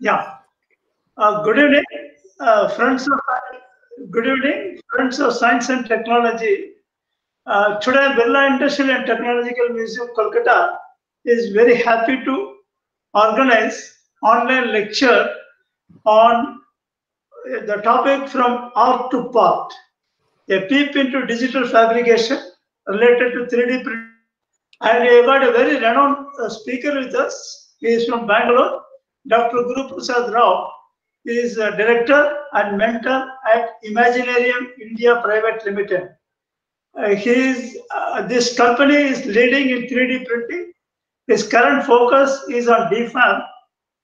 Yeah. Uh, good evening, uh, friends of good evening, friends of science and technology. Uh, today, Birla Industrial and Technological Museum, Kolkata, is very happy to organize online lecture on the topic from art to part, a peep into digital fabrication related to 3D printing. And we got a very renowned uh, speaker with us. He is from Bangalore. Dr. Guru Prasad Rao is a director and mentor at Imaginarium India Private Limited. Uh, he is, uh, this company is leading in 3D printing. His current focus is on DFAM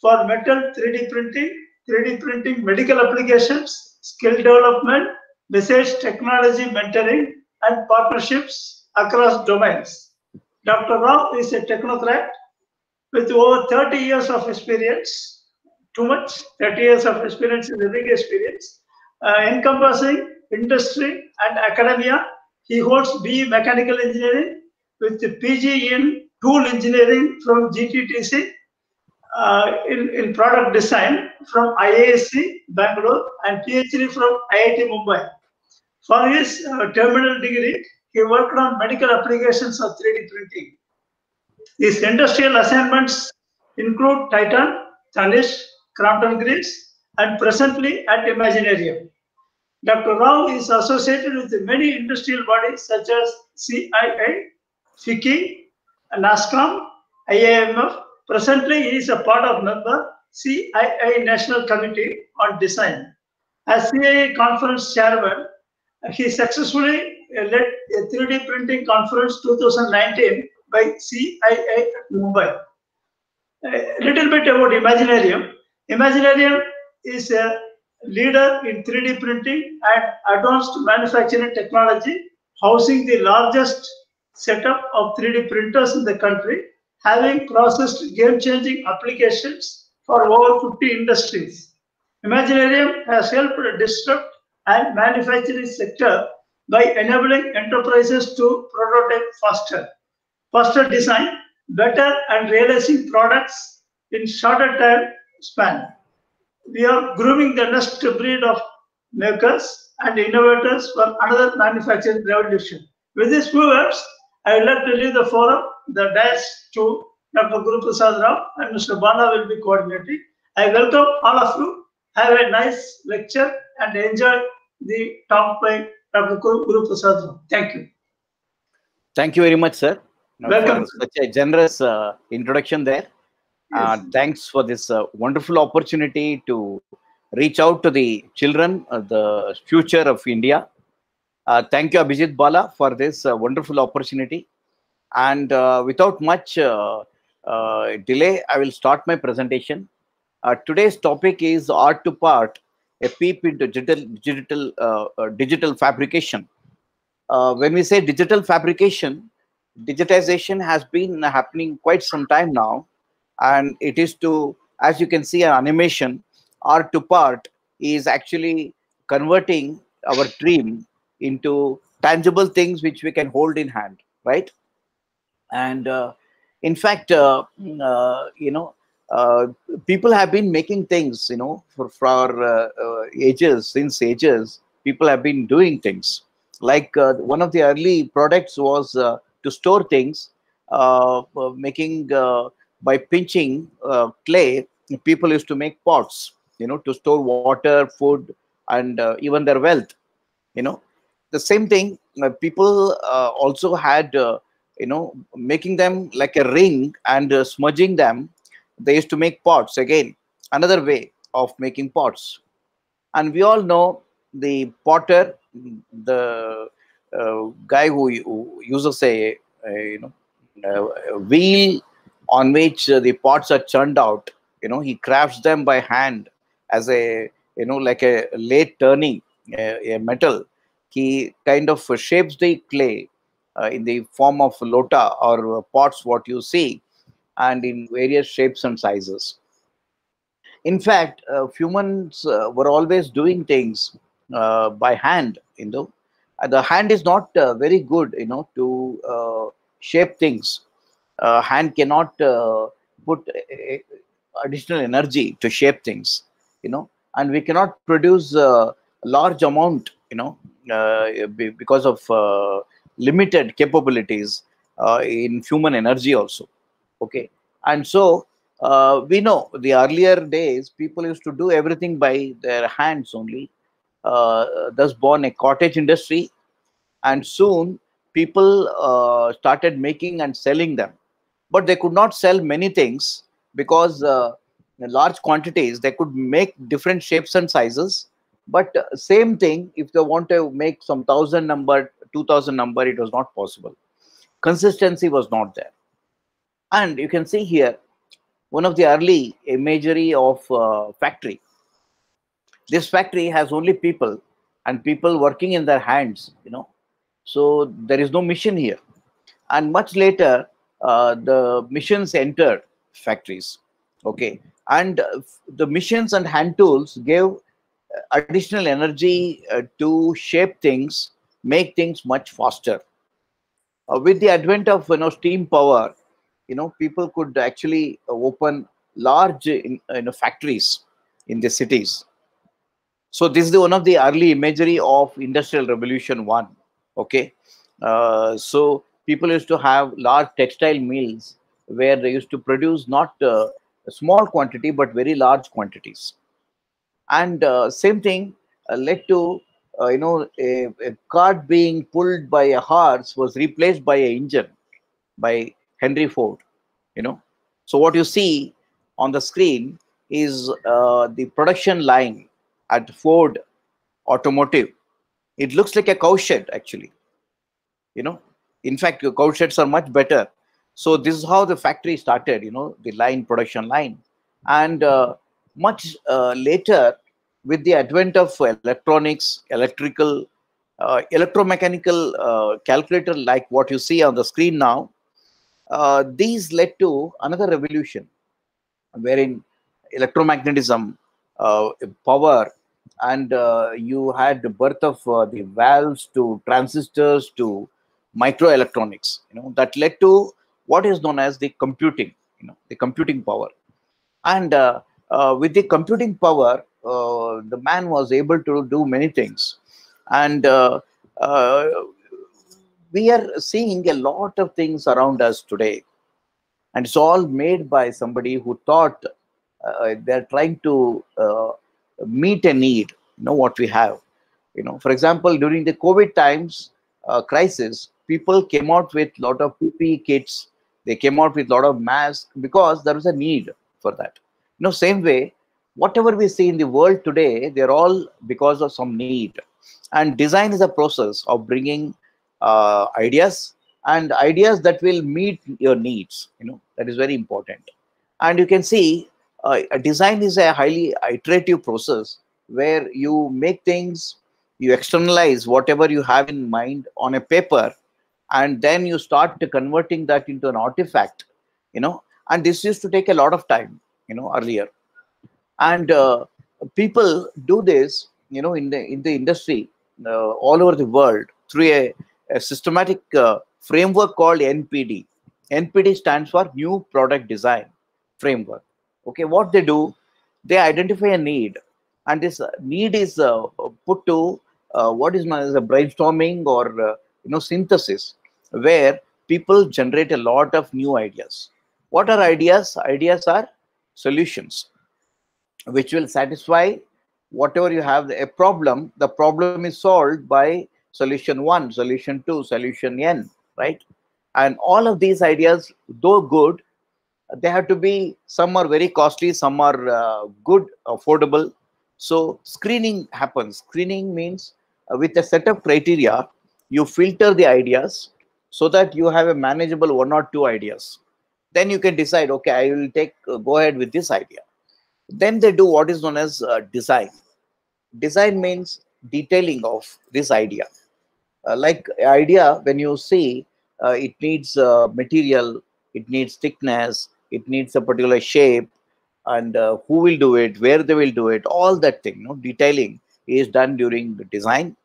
for metal 3D printing, 3D printing medical applications, skill development, research technology mentoring, and partnerships across domains. Dr. Rao is a technocrat with over 30 years of experience, too much, 30 years of experience is a big experience, uh, encompassing industry and academia. He holds BE Mechanical Engineering with the PG in Tool Engineering from GTTC, uh, in, in Product Design from IISc Bangalore, and PhD from IIT Mumbai. For his uh, terminal degree, he worked on medical applications of 3D printing. His industrial assignments include Titan, Thales, Crompton Greaves, and presently at Imaginarium. Dr. Rao is associated with many industrial bodies such as CII, FICCI, NASSCOM, IAMF. Presently, he is a part of member CII National Committee on Design. As CII conference chairman, he successfully led a 3D printing conference 2019 by CII at Mumbai. A little bit about Imaginarium. Imaginarium is a leader in 3D printing and advanced manufacturing technology, housing the largest setup of 3D printers in the country, having processed game-changing applications for over 50 industries. Imaginarium has helped disrupt and manufacturing sector by enabling enterprises to prototype faster faster design, better and realizing products in shorter time span. We are grooming the next breed of makers and innovators for another manufacturing revolution. With these few words, I would like to leave the forum, the dais to Dr. Guru Prasad Rao and Mr. Bala will be coordinating. I welcome all of you. Have a nice lecture and enjoy the talk by Dr. Guru Prasad Rao. Thank you. Thank you very much, sir. Welcome. Such a generous uh, introduction there. Uh, Yes. thanks for this uh, wonderful opportunity to reach out to the children, the future of India. Uh, thank you, Abhijit Bala, for this uh, wonderful opportunity. And uh, without much delay, I will start my presentation. Today's topic is art to part, a peep into digital digital digital fabrication. When we say digital fabrication, digitization has been happening quite some time now and it is to as you can see an animation art to part is actually converting our dream into tangible things which we can hold in hand right? And uh, in fact uh, uh, you know uh, people have been making things you know for, for uh, ages since ages people have been doing things. Like one of the early products was to store things making by pinching clay people used to make pots you know to store water food and uh, even their wealth you know the same thing uh, people uh, also had uh, you know making them like a ring and smudging them. They used to make pots again another way of making pots. And we all know the potter the uh, guy who, who uses a, a you know a wheel on which the pots are churned out. You know he crafts them by hand as a you know like a late turning a, a metal he kind of shapes the clay uh, in the form of lota or pots what you see and in various shapes and sizes. In fact uh, humans uh, were always doing things uh, by hand you know. The hand is not uh, very good you know to uh, shape things. Hand cannot put additional energy to shape things you know. And we cannot produce a large amount you know uh, because of uh, limited capabilities uh, in human energy also okay? And so uh, we know the earlier days people used to do everything by their hands only. Uh, thus born a cottage industry and soon people uh, started making and selling them. But they could not sell many things because large quantities they could make different shapes and sizes but uh, same thing if they want to make some thousand number 2000 number it was not possible. Consistency was not there. And you can see here one of the early imagery of uh, factory. This factory has only people and people working in their hands you know. So there is no mission here. And much later uh, the missions entered factories okay. And uh, the missions and hand tools gave additional energy uh, to shape things make things much faster. Uh, with the advent of you know steam power you know people could actually open large you know factories in the cities. So this is the, one of the early imagery of industrial revolution 1 okay? Uh, so people used to have large textile mills where they used to produce not uh, a small quantity but very large quantities and uh, same thing uh, led to uh, you know a, a cart being pulled by a horse was replaced by an engine by henry ford you know. So what you see on the screen is uh, the production line at ford automotive. It looks like a cow shed actually you know. In fact cow sheds are much better. So this is how the factory started you know the line production line. And uh, much uh, later with the advent of electronics electrical uh, electromechanical uh, calculator like what you see on the screen now uh, these led to another revolution wherein electromagnetism uh, power and uh, you had the birth of the valves to transistors to microelectronics you know that led to what is known as the computing you know the computing power. And uh, with the computing power uh, the man was able to do many things. And uh, uh, we are seeing a lot of things around us today. And it's all made by somebody who thought uh, they're trying to uh, meet a need you know what we have. You know for example during the covid times crisis people came out with a lot of ppe kits. They came out with a lot of masks because there was a need for that know same way whatever we see in the world today they're all because of some need. And design is a process of bringing uh, ideas and ideas that will meet your needs you know that is very important. And you can see uh, a design is a highly iterative process where you make things you externalize whatever you have in mind on a paper and then you start converting that into an artifact you know. And this used to take a lot of time you know earlier. And uh, people do this you know in the in the industry uh, all over the world through a, a systematic uh, framework called npd npd stands for new product design framework. Okay what they do they identify a need and this uh, need is uh, put to uh, what is known as a brainstorming or you know synthesis where people generate a lot of new ideas. What are ideas? Ideas are solutions which will satisfy whatever you have a problem. The problem is solved by solution 1 solution 2 solution n right? And all of these ideas though good they have to be some are very costly some are uh, good affordable. So screening happens. Screening means uh, with a set of criteria you filter the ideas so that you have a manageable one or two ideas then you can decide okay i will take uh, go ahead with this idea. Then they do what is known as uh, design. Design means detailing of this idea. Uh, like idea when you see uh, it needs uh, material it needs thickness it needs a particular shape and uh, who will do it where they will do it all that thing you know detailing is done during the design.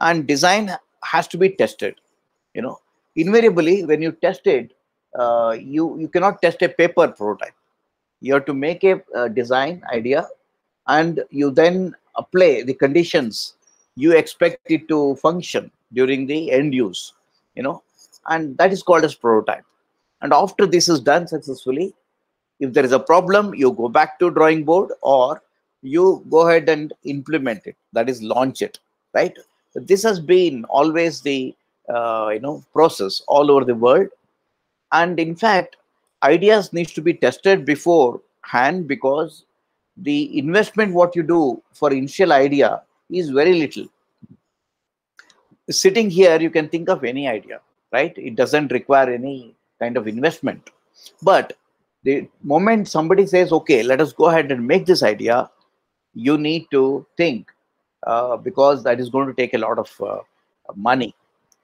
And design has to be tested. You know, invariably when you test it, uh, you you cannot test a paper prototype. You have to make a, a design idea, and you then apply the conditions you expect it to function during the end use. You know, and that is called as prototype. And after this is done successfully, if there is a problem, you go back to drawing board or you go ahead and implement it. That is launch it, right? This has been always the uh, you know process all over the world, and in fact, ideas needs to be tested before hand because the investment what you do for initial idea is very little. Sitting here, you can think of any idea, right? It doesn't require any kind of investment, but the moment somebody says, okay, let us go ahead and make this idea, you need to think uh, because that is going to take a lot of uh, money,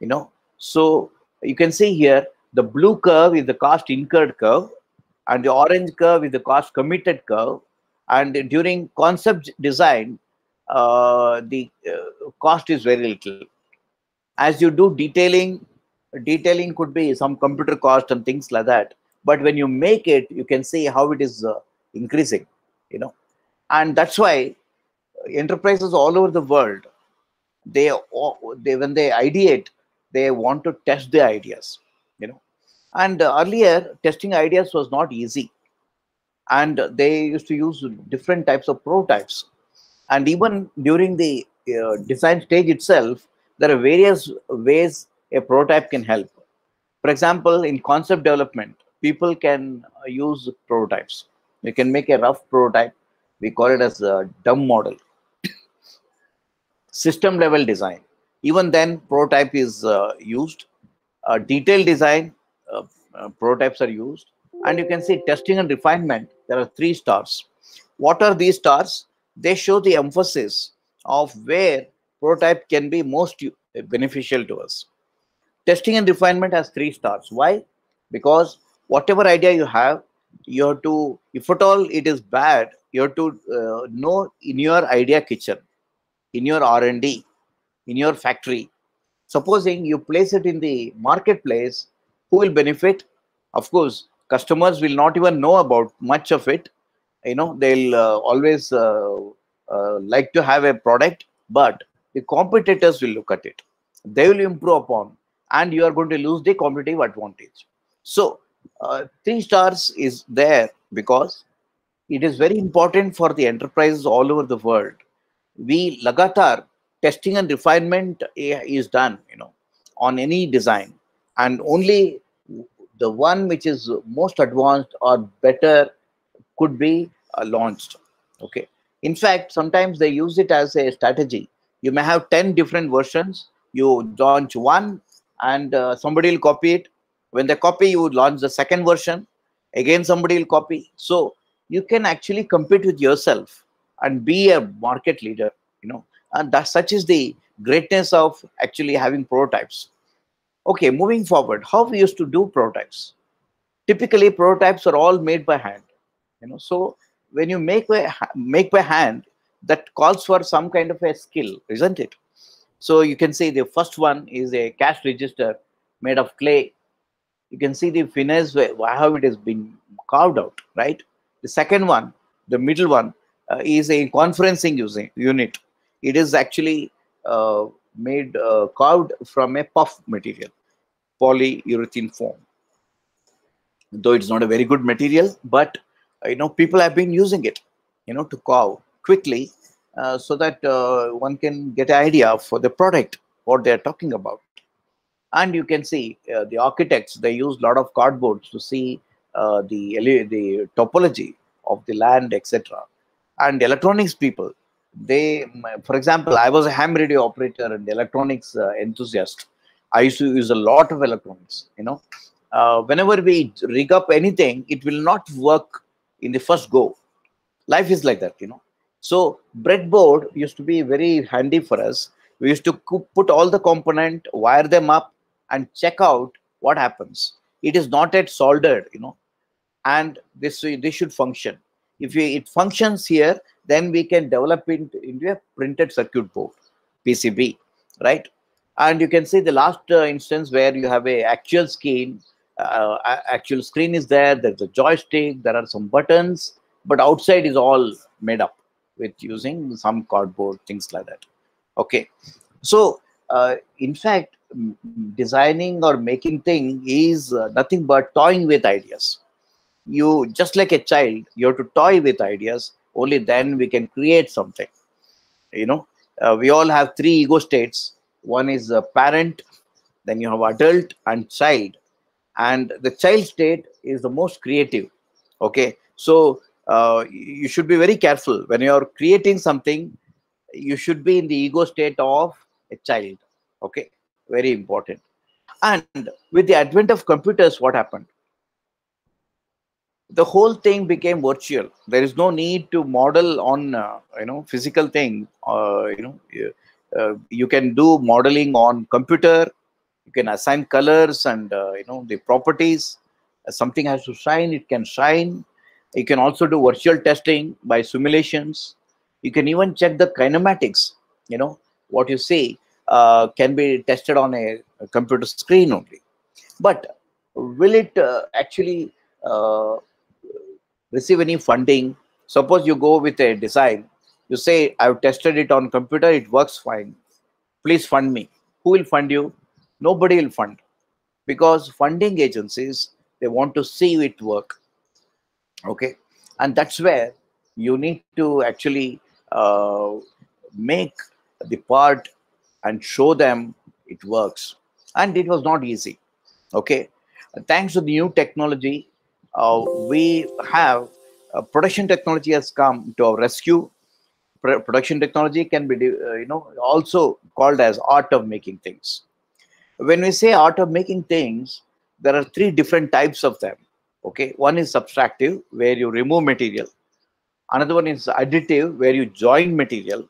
you know. So you can see here, the blue curve is the cost incurred curve and the orange curve is the cost committed curve. And during concept design, uh, the uh, cost is very little. As you do detailing, detailing could be some computer cost and things like that but when you make it you can see how it is uh, increasing you know and that's why enterprises all over the world they, they when they ideate they want to test their ideas and earlier testing ideas was not easy and they used to use different types of prototypes and even during the uh, design stage itself there are various ways a prototype can help for example in concept development people can uh, use prototypes. You can make a rough prototype. We call it as a dumb model. System level design. Even then, prototype is uh, used. Uh, detailed design, Uh, uh, prototypes are used. And you can see testing and refinement. There are three stars. What are these stars? They show the emphasis of where prototype can be most uh, beneficial to us. Testing and refinement has three stars. Why? Because whatever idea you have you have to if at all it is bad you have to uh, know in your idea kitchen in your r&d in your factory supposing you place it in the marketplace who will benefit? Of course customers will not even know about much of it. You know they'll uh, always uh, uh like to have a product but the competitors will look at it. They will improve upon and you are going to lose the competitive advantage. So uh, three stars is there because it is very important for the enterprises all over the world. We lagatar testing and refinement is done, you know, on any design, and only the one which is most advanced or better could be uh, launched. Okay. In fact, sometimes they use it as a strategy. You may have 10 different versions. You launch one and uh, somebody will copy it when they copy, you launch the second version. Again, somebody will copy. So you can actually compete with yourself and be a market leader, you know. And that such is the greatness of actually having prototypes. Okay, moving forward, how we used to do prototypes. Typically, prototypes are all made by hand, you know. So when you make by make by hand, that calls for some kind of a skill, isn't it? So you can see the first one is a cash register made of clay you can see the finesse how it has been carved out, right? The second one, the middle one, uh, is a conferencing using unit. It is actually uh, made uh, carved from a puff material, polyurethane foam. Though it's not a very good material, but uh, you know people have been using it, you know, to carve quickly, uh, so that uh, one can get an idea for the product what they are talking about. And you can see uh, the architects they use a lot of cardboards to see uh, the the topology of the land etc and electronics people they for example i was a ham radio operator and electronics uh, enthusiast i used to use a lot of electronics you know uh, whenever we rig up anything it will not work in the first go life is like that you know so breadboard used to be very handy for us we used to put all the component wire them up and check out what happens. It is not yet soldered, you know, and this this should function. If we, it functions here, then we can develop it into a printed circuit board, PCB, right? And you can see the last uh, instance where you have a actual screen, uh, actual screen is there, there's a joystick, there are some buttons, but outside is all made up with using some cardboard, things like that. Okay. So, uh, in fact, designing or making thing is nothing but toying with ideas. You, just like a child, you have to toy with ideas, only then we can create something. You know, uh, we all have three ego states. One is a parent, then you have adult and child. And the child state is the most creative. Okay. So, uh, you should be very careful when you are creating something you should be in the ego state of a child okay very important and with the advent of computers what happened the whole thing became virtual there is no need to model on uh, you know physical thing uh, you know you can do modeling on computer you can assign colors and uh, you know the properties something has to shine it can shine you can also do virtual testing by simulations. You can even check the kinematics. You know, what you see uh, can be tested on a, a, computer screen only. But will it uh, actually uh, receive any funding? Suppose you go with a design, you say, I've tested it on computer, it works fine. Please fund me. Who will fund you? Nobody will fund. Because funding agencies, they want to see it work. Okay? And that's where you need to actually uh, make the part and show them it works. And it was not easy. Okay? Thanks to the new technology uh, we have uh, production technology has come to our rescue production technology can be uh, you know also called as art of making things. When we say art of making things there are three different types of them okay? One is subtractive where you remove material. Another one is additive where you join material.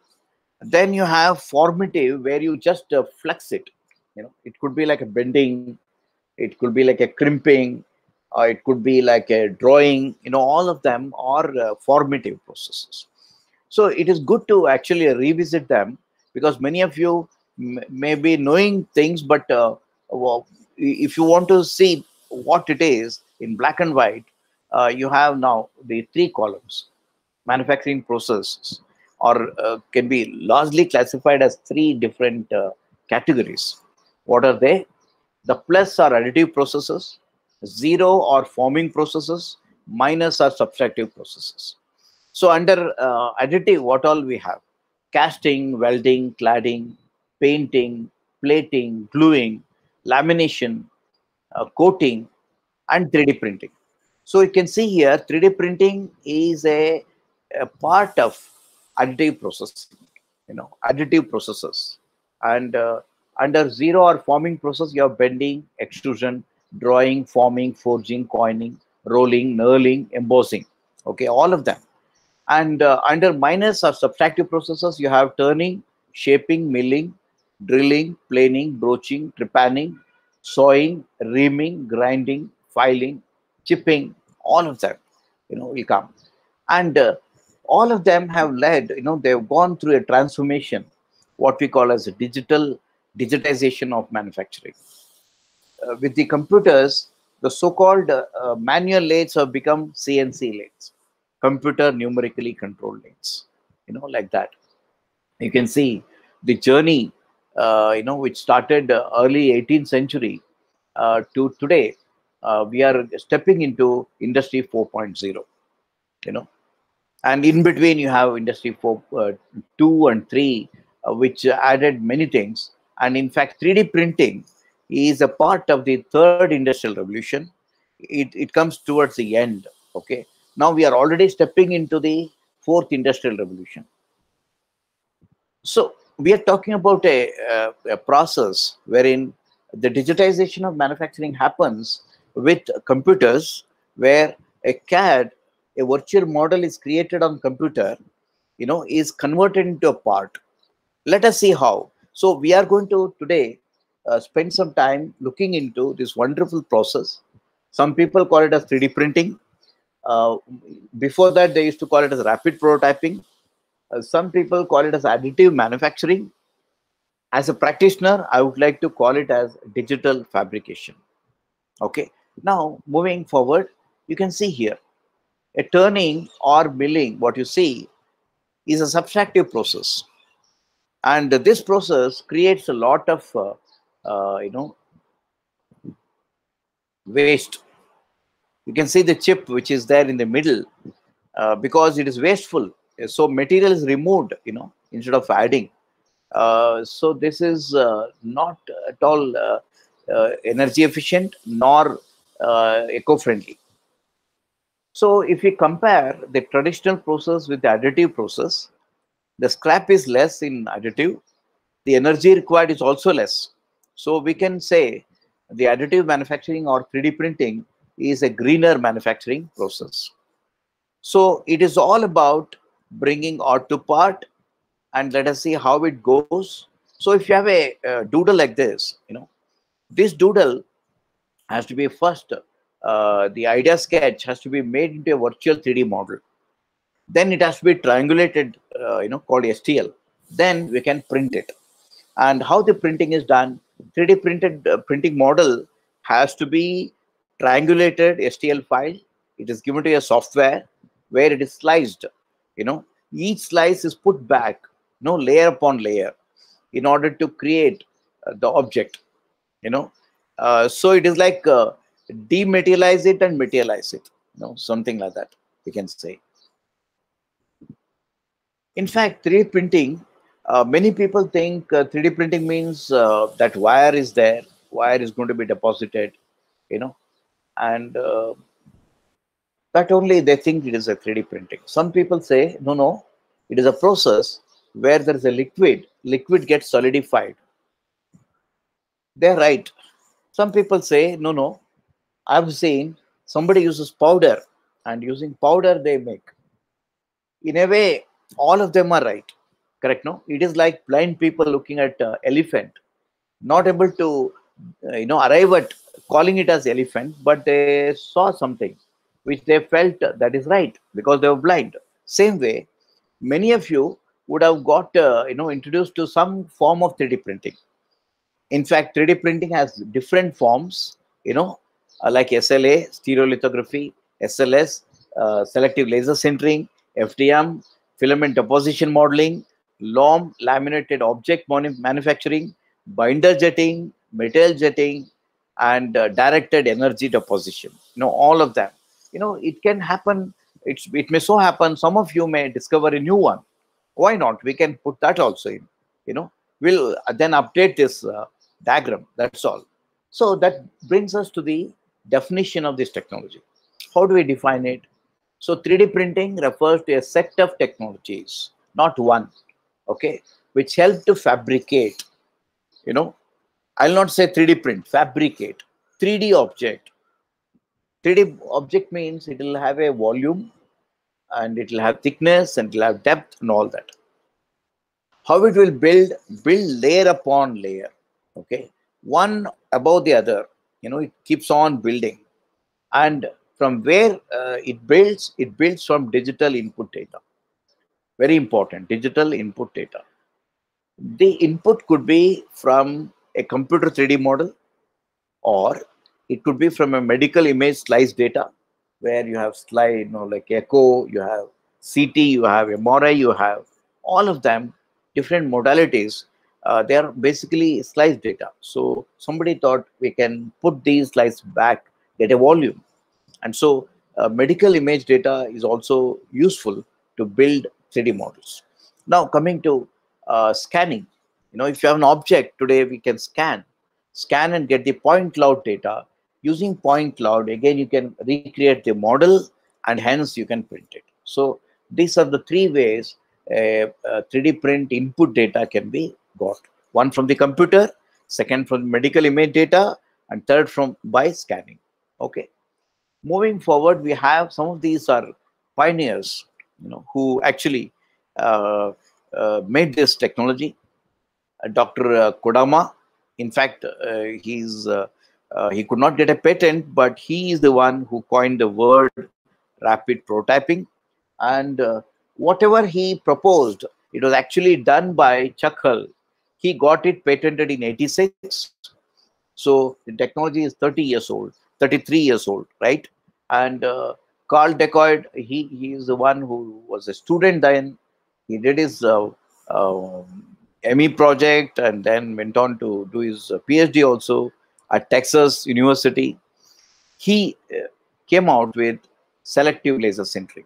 Then you have formative where you just uh, flex it you know? It could be like a bending it could be like a crimping or it could be like a drawing you know? All of them are uh, formative processes so it is good to actually revisit them because many of you may be knowing things but uh, well, if you want to see what it is in black and white, uh, you have now the three columns. Manufacturing processes or uh, can be largely classified as three different uh, categories. What are they? The plus are additive processes, zero are forming processes, minus are subtractive processes. So under uh, additive, what all we have? Casting, welding, cladding, painting, plating, gluing, lamination, uh, coating, and 3D printing. So you can see here 3D printing is a, a part of additive process, you know, additive processes. And uh, under zero or forming process, you have bending, extrusion, drawing, forming, forging, coining, rolling, knurling, embossing. Okay, all of them. And uh, under minus or subtractive processes, you have turning, shaping, milling, drilling, planing, broaching, trepanning, sawing, reaming, grinding, filing, chipping, all of them, you know, will come. And uh, all of them have led, you know, they've gone through a transformation, what we call as a digital digitization of manufacturing. Uh, with the computers, the so-called uh, uh manual lathes have become CNC lathes, computer numerically controlled lathes, you know, like that. You can see the journey, uh, you know, which started uh, early 18th century to today, uh, we are stepping into industry 4.0 you know. And in between you have industry 4 uh, 2 and 3 uh, which added many things. And in fact 3d printing is a part of the third industrial revolution. It, it comes towards the end okay now we are already stepping into the fourth industrial revolution so we are talking about a, a, a process wherein the digitization of manufacturing happens with computers where a CAD, a virtual model is created on computer, you know, is converted into a part. Let us see how. So we are going to today uh, spend some time looking into this wonderful process. Some people call it as 3D printing. Uh, before that, they used to call it as rapid prototyping. Uh, some people call it as additive manufacturing. as a practitioner, I would like to call it as digital fabrication. Okay. Now, moving forward, you can see here a turning or milling, what you see is a subtractive process. And this process creates a lot of, uh, uh, you know, waste. You can see the chip which is there in the middle uh, because it is wasteful. So material is removed, you know, instead of adding. Uh, so this is uh, not at all uh, uh, energy efficient nor eco-friendly. So if we compare the traditional process with the additive process, the scrap is less in additive. The energy required is also less. So we can say the additive manufacturing or 3D printing is a greener manufacturing process. So it is all about bringing art to part and let us see how it goes. So if you have a, a doodle like this, you know, this doodle has to be first, uh, the idea sketch has to be made into a virtual 3D model. Then it has to be triangulated, uh, you know, called STL. Then we can print it. And how the printing is done, 3D printed uh, printing model has to be triangulated STL file. It is given to a software where it is sliced. You know, each slice is put back no layer upon layer in order to create uh, the object you know uh, so it is like uh, dematerialize it and materialize it you know something like that we can say in fact 3d printing uh, many people think 3d uh, printing means uh, that wire is there wire is going to be deposited you know and that only they think it is a 3d printing some people say no no it is a process where there is a liquid, liquid gets solidified. They're right. Some people say, no, no, I've seen somebody uses powder and using powder they make. In a way, all of them are right. Correct, no? It is like blind people looking at uh, elephant, not able to, uh, you know, arrive at calling it as elephant, but they saw something which they felt that is right because they were blind. Same way, many of you would have got uh, you know introduced to some form of 3D printing. In fact, 3D printing has different forms, you know, uh, like SLA, stereolithography, SLS, uh, selective laser sintering, FDM, filament deposition modeling, LOM, laminated object manufacturing, binder jetting, metal jetting, and uh, directed energy deposition. You know, all of them. You know, it can happen. It's, it may so happen some of you may discover a new one why not we can put that also in you know we'll then update this uh, diagram that's all so that brings us to the definition of this technology how do we define it so 3d printing refers to a set of technologies not one okay which help to fabricate you know i'll not say 3d print fabricate 3d object 3d object means it will have a volume and it will have thickness and it will have depth and all that. How it will build, build layer upon layer, okay? One above the other, you know, it keeps on building. And from where uh, it builds, it builds from digital input data. Very important, digital input data. The input could be from a computer 3D model or it could be from a medical image slice data where you have slide, you know, like echo, you have CT, you have MRI, you have all of them, different modalities. Uh, they are basically slice data. So somebody thought we can put these slices back, get a volume. And so uh, medical image data is also useful to build 3D models. Now coming to uh, scanning, you know, if you have an object today, we can scan, scan and get the point cloud data using point cloud, again, you can recreate the model and hence you can print it. So these are the three ways a, a 3D print input data can be got. One from the computer, second from medical image data, and third from by scanning. Okay. Moving forward, we have some of these are pioneers, you know, who actually uh, uh, made this technology. Uh, Dr. Uh, Kodama, in fact, uh, he's he could not get a patent, but he is the one who coined the word rapid prototyping. And whatever he proposed, it was actually done by Chuck Hull he got it patented in 86 so the technology is 30 years old 33 years old right and uh, Carl Deckard he he is the one who was a student then he did his uh, uh, ME project and then went on to do his uh, PhD also at Texas University. He uh, came out with selective laser sintering.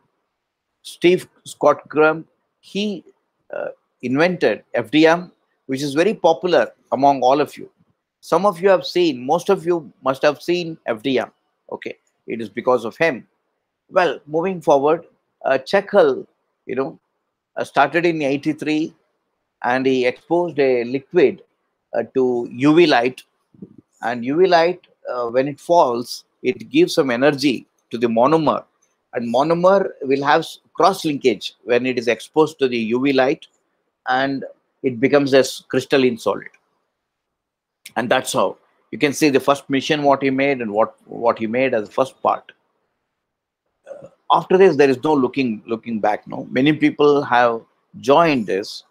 Steve Scott Crump, he uh, invented FDM, which is very popular among all of you. Some of you have seen, most of you must have seen FDM. Okay, it is because of him. Well, moving forward, uh, Chuck Hull, you know, uh, started in 83 and he exposed a liquid uh, to UV light. And UV light, uh, when it falls, it gives some energy to the monomer. And monomer will have cross linkage when it is exposed to the UV light and it becomes a crystalline solid. And that's how you can see the first mission what he made and what what he made as the first part. Uh, after this, there is no looking looking back. No, many people have joined this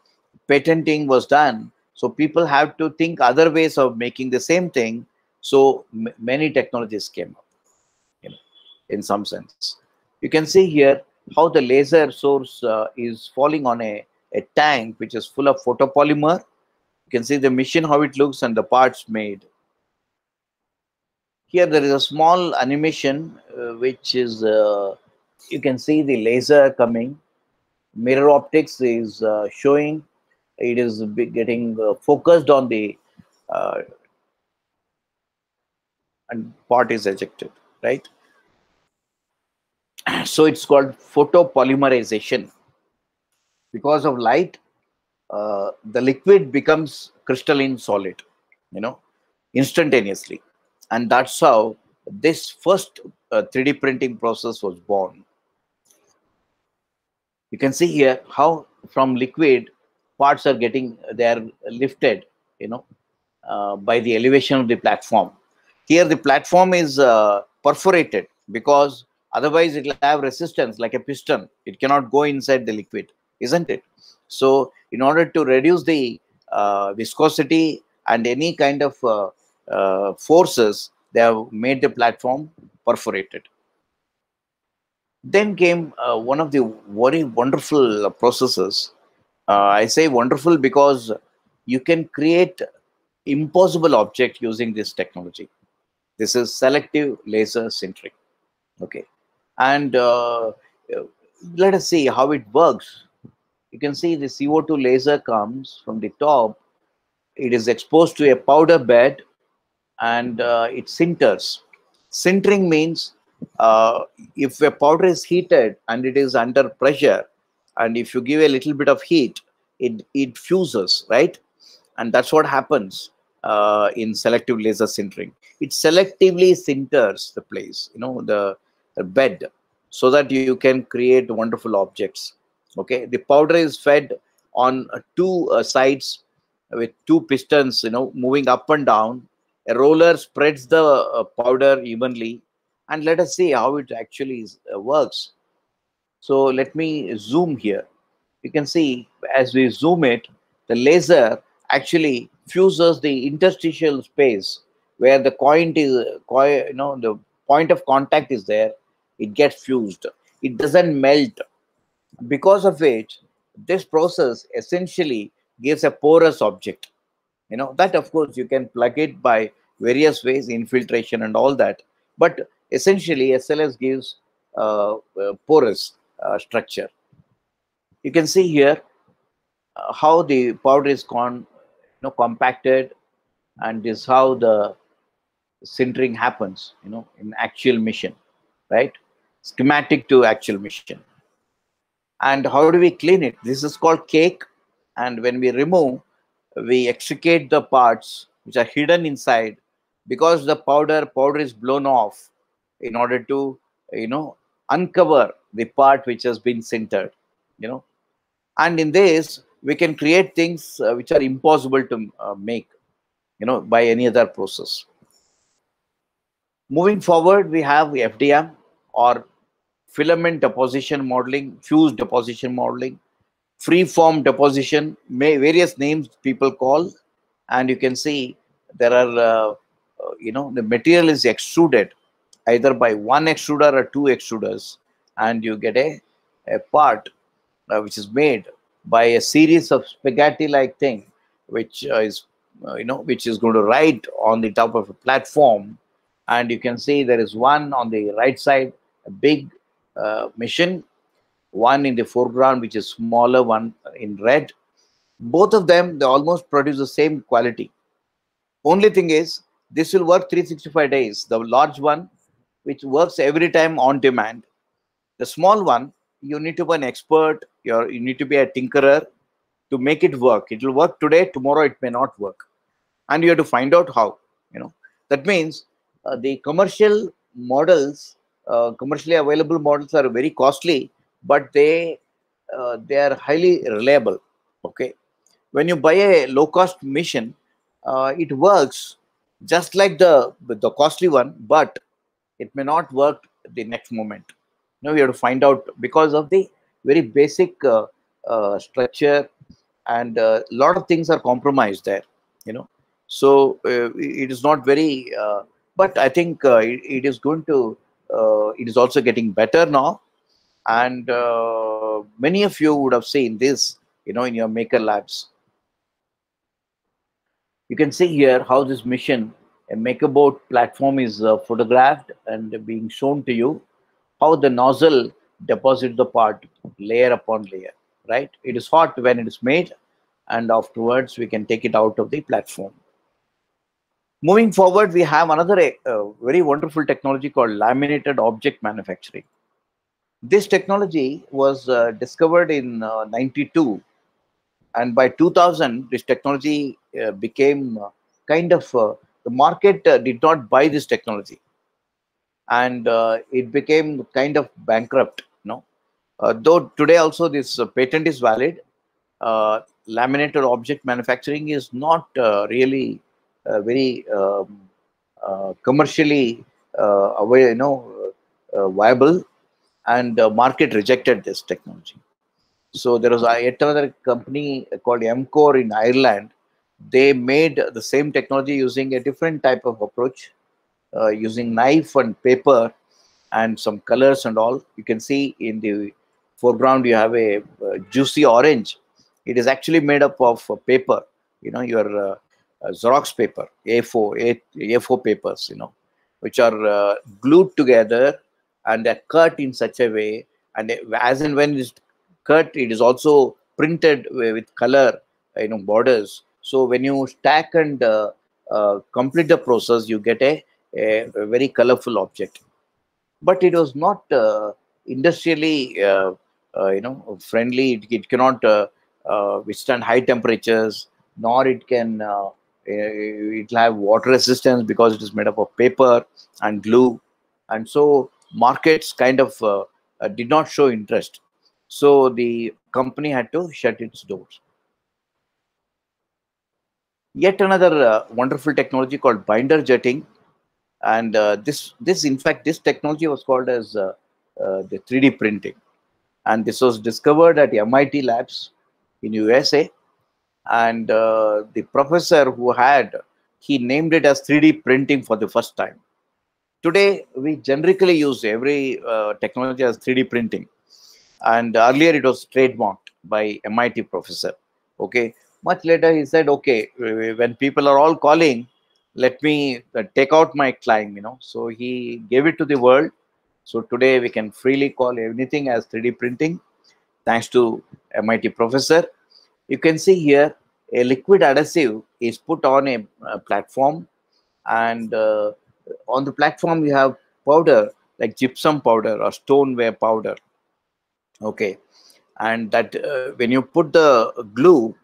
patenting was done. So people have to think other ways of making the same thing. So many technologies came up you know, in some sense. You can see here how the laser source uh, is falling on a, a tank which is full of photopolymer. You can see the machine how it looks and the parts made. Here there is a small animation uh, which is uh, you can see the laser coming. Mirror optics is uh, showing it is getting uh, focused on the uh, and part is ejected right? So it's called photopolymerization. Because of light uh, the liquid becomes crystalline solid you know instantaneously. And that's how this first uh, 3d printing process was born. You can see here how from liquid parts are getting they are lifted you know uh, by the elevation of the platform. Here the platform is uh, perforated because otherwise it will have resistance like a piston. It cannot go inside the liquid isn't it? So in order to reduce the uh, viscosity and any kind of uh, uh, forces they have made the platform perforated. Then came uh, one of the very wonderful processes I say wonderful because you can create impossible object using this technology. This is selective laser sintering. Okay. And uh, let us see how it works. You can see the CO2 laser comes from the top. It is exposed to a powder bed and uh, it sinters. Sintering means uh, if a powder is heated and it is under pressure, and if you give a little bit of heat it it fuses right? And that's what happens uh, in selective laser sintering. It selectively sinters the place you know the, the bed so that you can create wonderful objects okay? The powder is fed on uh, two uh, sides with two pistons you know moving up and down. A roller spreads the uh, powder evenly. And let us see how it actually is, uh, works so let me zoom here you can see as we zoom it, the laser actually fuses the interstitial space where the point is, you know, the point of contact is there. It gets fused. It doesn't melt. Because of which, this process essentially gives a porous object. You know, that of course you can plug it by various ways, infiltration and all that. But essentially, SLS gives uh, porous uh, structure. You can see here uh, how the powder is con you know compacted and this how the sintering happens you know in actual mission right? Schematic to actual mission. And how do we clean it? This is called cake and when we remove we extricate the parts which are hidden inside because the powder powder is blown off in order to you know uncover the part which has been sintered you know. And in this we can create things uh, which are impossible to uh, make you know by any other process. Moving forward we have fdm or filament deposition modeling fused deposition modeling free form deposition, may, various names people call, and you can see there are, uh, uh, you know, the material is extruded either by one extruder or two extruders, and you get a, a part uh, which is made by a series of spaghetti-like thing, which uh, is, uh, you know, which is going to ride on the top of a platform, and you can see there is one on the right side, a big uh, machine one in the foreground which is smaller one in red. Both of them they almost produce the same quality. Only thing is this will work 365 days. The large one which works every time on demand the small one you need to be an expert You're, you need to be a tinkerer to make it work. It will work today tomorrow it may not work. And you have to find out how you know. That means uh, the commercial models uh, commercially available models are very costly but they uh, they are highly reliable okay? When you buy a low cost machine uh, it works just like the the costly one but it may not work the next moment know we have to find out because of the very basic uh, uh structure and a uh, lot of things are compromised there you know. So uh, it is not very but i think it, it is going to it is also getting better now. And uh, many of you would have seen this you know in your maker labs. You can see here how this mission a MakerBot platform is uh, photographed and being shown to you how the nozzle deposits the part layer upon layer right? It is hot when it is made and afterwards we can take it out of the platform. Moving forward we have another uh, very wonderful technology called laminated object manufacturing. This technology was uh, discovered in uh, 92 and by 2000 this technology uh, became uh, kind of uh, the market did not buy this technology and uh, it became kind of bankrupt you know uh, though today also this uh, patent is valid laminated object manufacturing is not really very um, commercially you know viable and uh, market rejected this technology. So there was yet another company called Mcor in Ireland. They made the same technology using a different type of approach, uh, using knife and paper and some colors and all. You can see in the foreground you have a, a juicy orange. It is actually made up of paper, you know, your uh, Xerox paper, A4, A, A4 papers, you know, which are uh, glued together and they're cut in such a way and as and when it's cut it is also printed with color you know borders so when you stack and uh, uh, complete the process you get a, a, a, very colorful object but it was not uh, industrially uh, uh, you know friendly it, it cannot withstand high temperatures nor it can it'll have water resistance because it is made up of paper and glue and so markets kind of uh, uh, did not show interest. So the company had to shut its doors. Yet another uh, wonderful technology called binder jetting. And uh, this, this, in fact, this technology was called as uh, uh, the 3D printing. And this was discovered at MIT labs in USA. And the professor who had, he named it as 3D printing for the first time Today, we generically use every uh, technology as 3D printing. And earlier it was trademarked by MIT professor. Okay. Much later he said, okay, when people are all calling, let me uh, take out my climb, you know. So he gave it to the world. So today we can freely call anything as 3D printing, thanks to MIT professor. You can see here a liquid adhesive is put on a, a platform and uh, on the platform you have powder like gypsum powder or stoneware powder okay and that uh, when you put the glue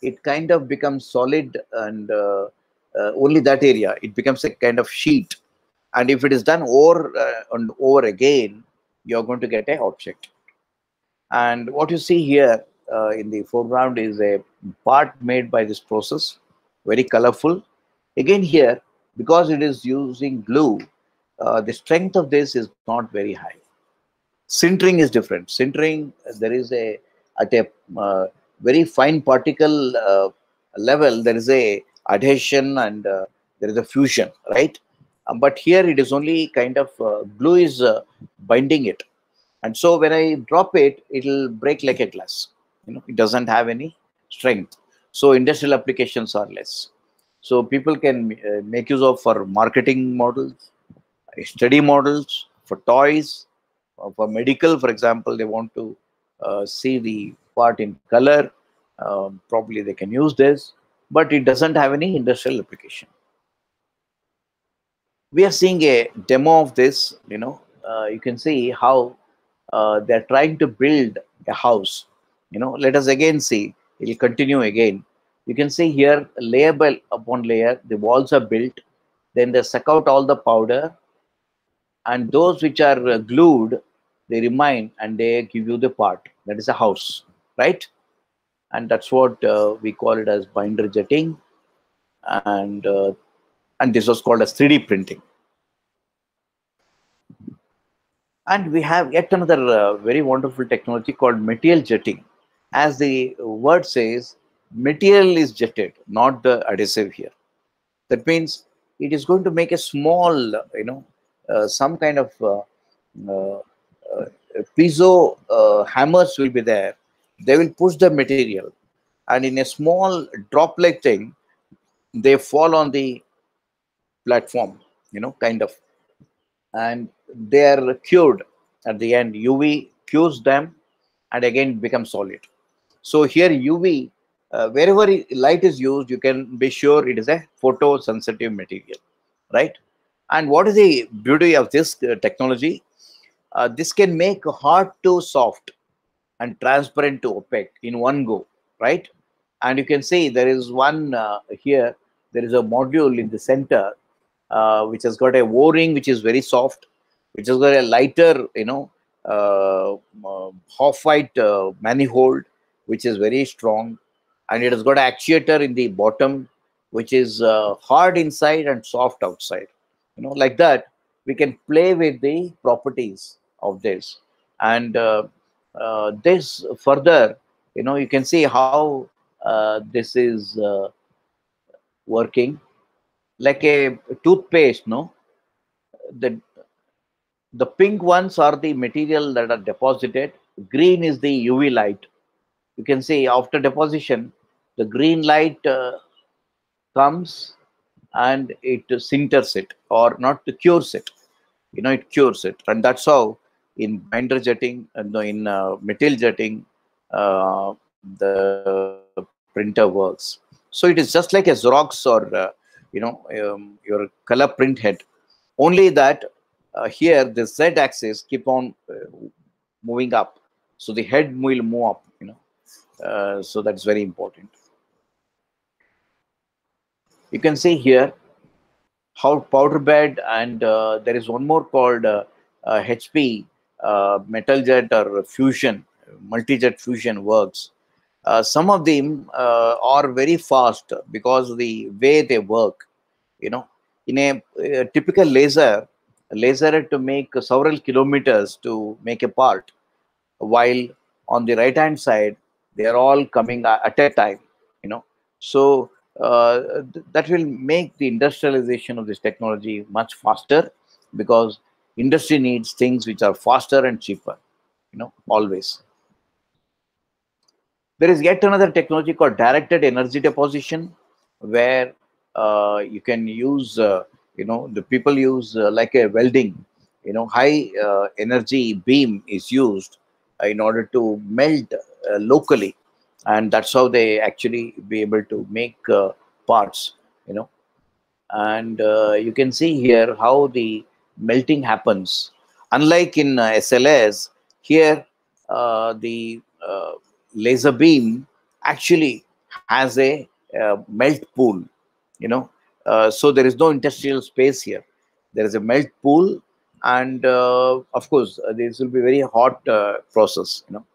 it kind of becomes solid and uh, uh, only that area it becomes a kind of sheet and if it is done over uh, and over again you're going to get a object and what you see here uh, in the foreground is a part made by this process very colorful again here because it is using glue, uh, the strength of this is not very high. Sintering is different. Sintering, there is a at a uh, very fine particle uh, level, there is a adhesion and uh, there is a fusion, right? Um, but here it is only kind of uh, glue is binding it. And so when I drop it, it will break like a glass. You know, it doesn't have any strength. So industrial applications are less. So people can uh, make use of for marketing models, study models, for toys, for medical, for example, they want to uh, see the part in color. Um, probably they can use this, but it doesn't have any industrial application. We are seeing a demo of this. You know, uh, you can see how uh, they're trying to build a house. You know, let us again see. It will continue again. You can see here layer by upon layer, the walls are built. Then they suck out all the powder and those which are uh, glued they remain and they give you the part that is a house right and that's what uh, we call it as binder jetting. And uh, and this was called as 3d printing. And we have yet another uh, very wonderful technology called material jetting. As the word says material is jetted not the adhesive here. That means it is going to make a small you know uh, some kind of uh, uh, piezo hammers will be there. They will push the material, and in a small droplet thing, they fall on the platform. You know, kind of, and they are cured at the end. UV cures them, and again become solid. So here UV, uh, wherever light is used, you can be sure it is a photosensitive material, right? And what is the beauty of this uh, technology? Uh, this can make hard to soft and transparent to opaque in one go, right? And you can see there is one uh, here, there is a module in the center, uh, which has got a O-ring, which is very soft, which has got a lighter, you know, uh, uh, half-white manifold, which is very strong. And it has got an actuator in the bottom, which is hard inside and soft outside you know like that we can play with the properties of this and uh, uh, this further you know you can see how uh, this is uh, working. Like a toothpaste no? The the pink ones are the material that are deposited. Green is the uv light. You can see after deposition the green light uh, comes and it sinters it or not cures it. You know it cures it. And that's how in binder jetting and in uh, metal jetting uh, the printer works. So it is just like a xerox or uh, you know um, your color print head. Only that uh, here the z axis keep on uh, moving up. So the head will move up you know. Uh, so that's very important. You can see here how powder bed and uh, there is one more called uh, uh, HP uh, metal jet or fusion multi-jet fusion works. Uh, some of them uh, are very fast because the way they work. You know, in a, a typical laser, a laser to make several kilometers to make a part, while on the right hand side they are all coming at a time. You know, so uh, th that will make the industrialization of this technology much faster because industry needs things which are faster and cheaper you know always. There is yet another technology called directed energy deposition where uh, you can use uh, you know the people use uh, like a welding you know high uh, energy beam is used in order to melt locally and that's how they actually be able to make uh, parts you know. And uh, you can see here how the melting happens. Unlike in uh, sls here uh, the uh, laser beam actually has a uh, melt pool you know? So there is no industrial space here. There is a melt pool and of course this will be very hot process you know?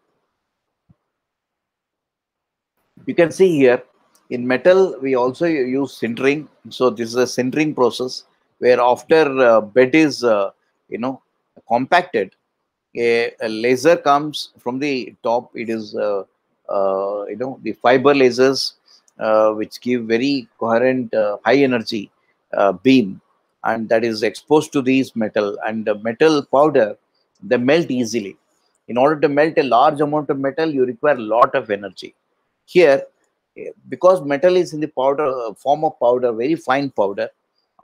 You can see here in metal we also use sintering. So this is a sintering process where after uh, bed is uh, you know compacted a, a, laser comes from the top. It is uh, uh, you know the fiber lasers uh, which give very coherent uh, high energy beam and that is exposed to these metal and the metal powder they melt easily. In order to melt a large amount of metal you require a lot of energy. Here eh, because metal is in the powder form of powder very fine powder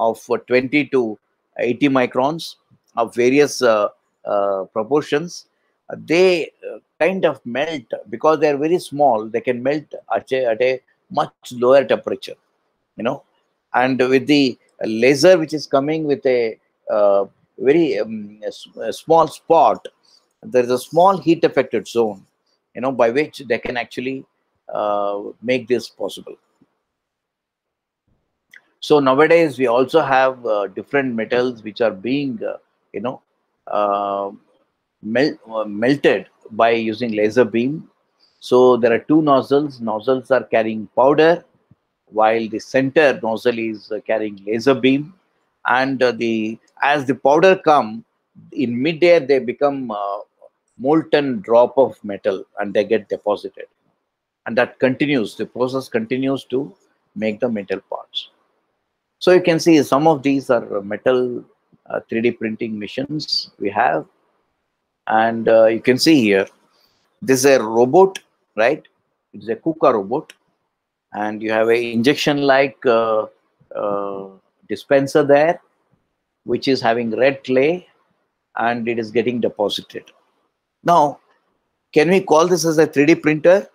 of uh, 20 to 80 microns of various uh, uh, proportions uh, they kind of melt. Because they are very small they can melt at a, at a much lower temperature you know. And with the laser which is coming with a uh, very um, a small spot there is a small heat affected zone you know by which they can actually uh, make this possible so nowadays we also have uh, different metals which are being uh, you know uh, mel- uh, melted by using laser beam. So there are two nozzles. Nozzles are carrying powder while the center nozzle is uh, carrying laser beam. And uh, the as the powder come in midair they become molten drop of metal and they get deposited. And that continues. The process continues to make the metal parts so you can see some of these are metal uh, 3d printing machines we have. And uh, you can see here this is a robot right? It's a kuka robot. And you have a injection like uh, uh, dispenser there which is having red clay and it is getting deposited. Now can we call this as a 3d printer?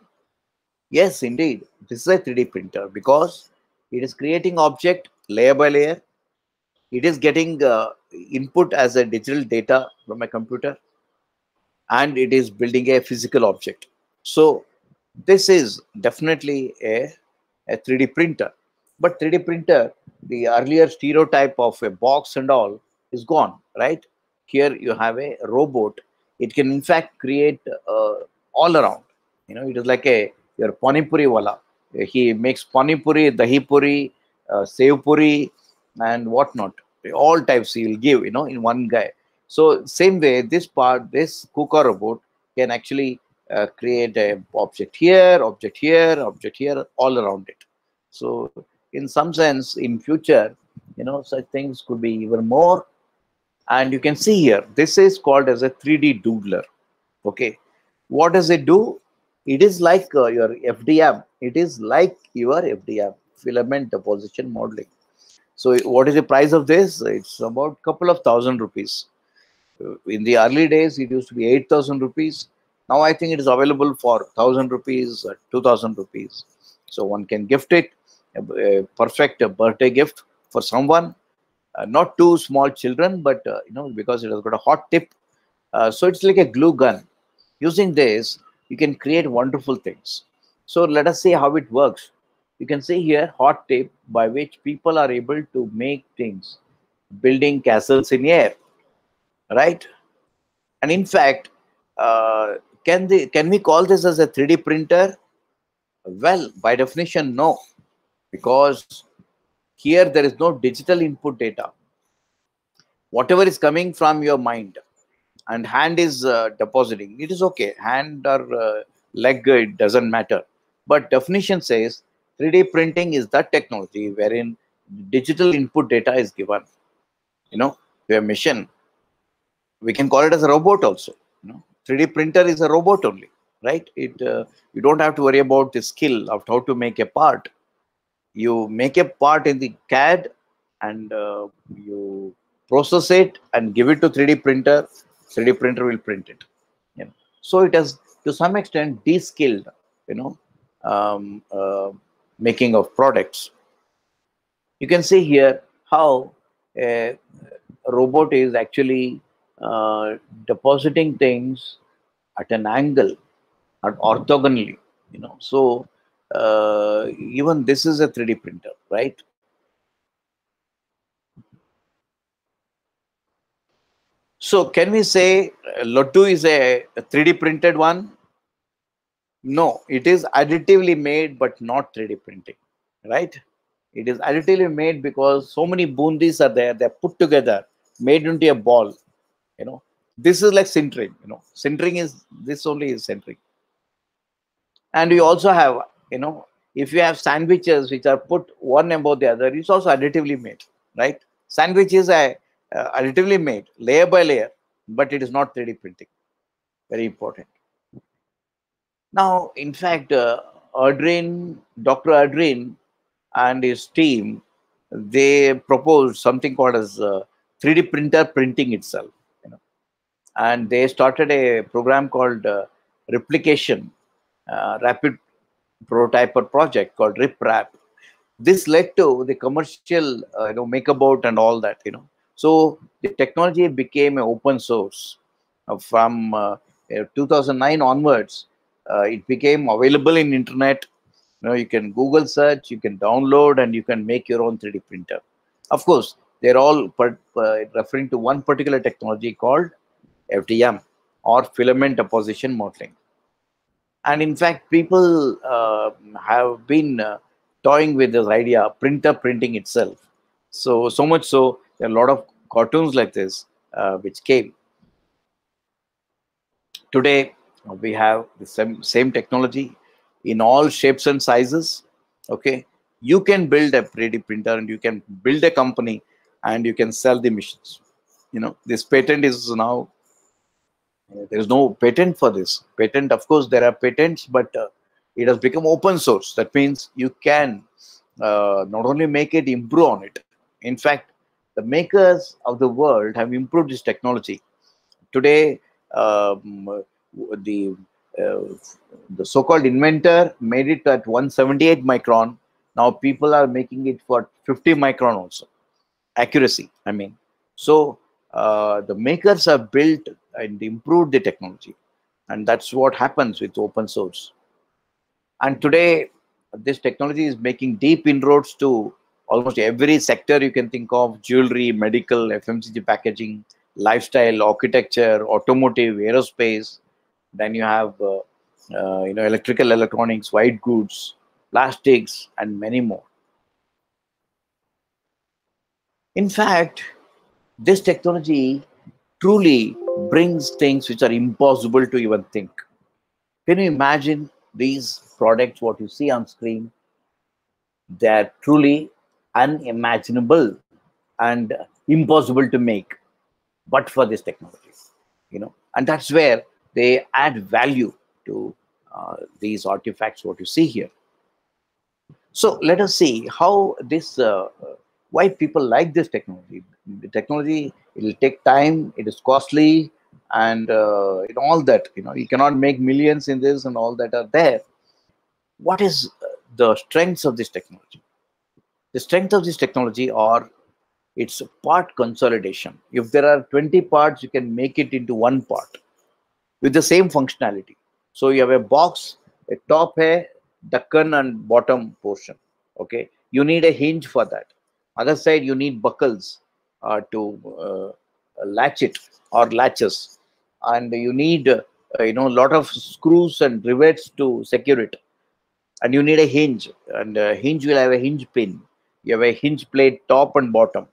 Yes indeed. This is a 3d printer because it is creating object layer by layer it is getting uh, input as a digital data from a computer and it is building a physical object. So this is definitely a, a 3d printer. But 3d printer the earlier stereotype of a box and all is gone right? Here you have a robot. It can in fact create uh, all around. You know it is like a your panipuri wala. He makes panipuri dahi puri uh, and whatnot. All types he will give you know in one guy. So same way this part this kuka robot can actually uh, create a object here object here object here all around it. So in some sense in future you know such things could be even more. And you can see here this is called as a 3d doodler okay? What does it do? It is like uh, your fdm it is like your fdm filament deposition modeling. So what is the price of this? It's about couple of thousand rupees. Uh, in the early days it used to be 8000 rupees. Now i think it is available for 1000 rupees uh, 2000 rupees. So one can gift it a, perfect uh, birthday gift for someone uh, not two small children but uh, you know because it has got a hot tip. Uh, so it's like a glue gun. Using this you can create wonderful things. So let us see how it works you can see here hot tape by which people are able to make things. Building castles in air right? And in fact uh, can they can we call this as a 3d printer? Well by definition no. Because here there is no digital input data. Whatever is coming from your mind and hand is uh, depositing it is okay. Hand or uh, leg it doesn't matter. But definition says 3d printing is that technology wherein digital input data is given you know to a machine. We can call it as a robot also you know. 3d printer is a robot only right? It uh, you don't have to worry about the skill of how to make a part. You make a part in the cad and uh, you process it and give it to 3d printer. 3d printer will print it you know. So it has to some extent de-skilled you know. Um, uh, making of products. You can see here how a robot is actually uh, depositing things at an angle at orthogonally you know. So uh, even this is a 3d printer right? So can we say uh, lotto is a, a 3d printed one no it is additively made but not 3d printing right it is additively made because so many bundis are there they're put together made into a ball you know this is like sintering you know sintering is this only is sintering And we also have, you know, if you have sandwiches which are put one above the other, it's also additively made, right? Sandwiches are uh, additively made, layer by layer, but it is not 3D printing. Very important. Now, in fact, uh, Dr. Adrian and his team, they proposed something called as uh, 3D printer printing itself. You know, and they started a program called uh, Replication uh, Rapid Prototyper Project called RepRap. This led to the commercial, uh, you know, MakerBot and all that. You know, so the technology became open source uh, from uh, 2009 onwards. It became available in internet. You know you can google search you can download and you can make your own 3d printer. Of course they're all uh, referring to one particular technology called fdm or filament deposition modeling and in fact people uh, have been uh, toying with this idea printer printing itself. So so much so there are a lot of cartoons like this uh, which came. Today we have the same, same technology in all shapes and sizes okay? You can build a 3d printer and you can build a company and you can sell the machines. You know this patent is now there is no patent for this. Patent of course there are patents but uh, it has become open source. That means you can uh, not only make it improve on it. In fact the makers of the world have improved this technology. Today um, the uh, the so-called inventor made it at 178 micron. Now people are making it for 50 micron also. Accuracy, I mean. So uh, the makers have built and improved the technology. And that's what happens with open source. And today, this technology is making deep inroads to almost every sector you can think of, jewelry, medical, FMCG packaging, lifestyle, architecture, automotive, aerospace, then you have uh, uh, you know electrical electronics white goods plastics and many more. In fact this technology truly brings things which are impossible to even think. Can you imagine these products what you see on screen? They are truly unimaginable and impossible to make but for this technology you know. And that's where they add value to uh, these artifacts, what you see here. So let us see how this, uh, why people like this technology. The technology, it will take time, it is costly, and uh, in all that, you know, you cannot make millions in this and all that are there. What is the strengths of this technology? The strength of this technology are its part consolidation. If there are 20 parts, you can make it into one part with the same functionality. So you have a box, a top hai, Dakkan and bottom portion. Okay, you need a hinge for that. Other side, you need buckles uh, to uh, latch it or latches, and you need uh, you know a lot of screws and rivets to secure it. And you need a hinge, and a hinge will have a hinge pin. You have a hinge plate top and bottom,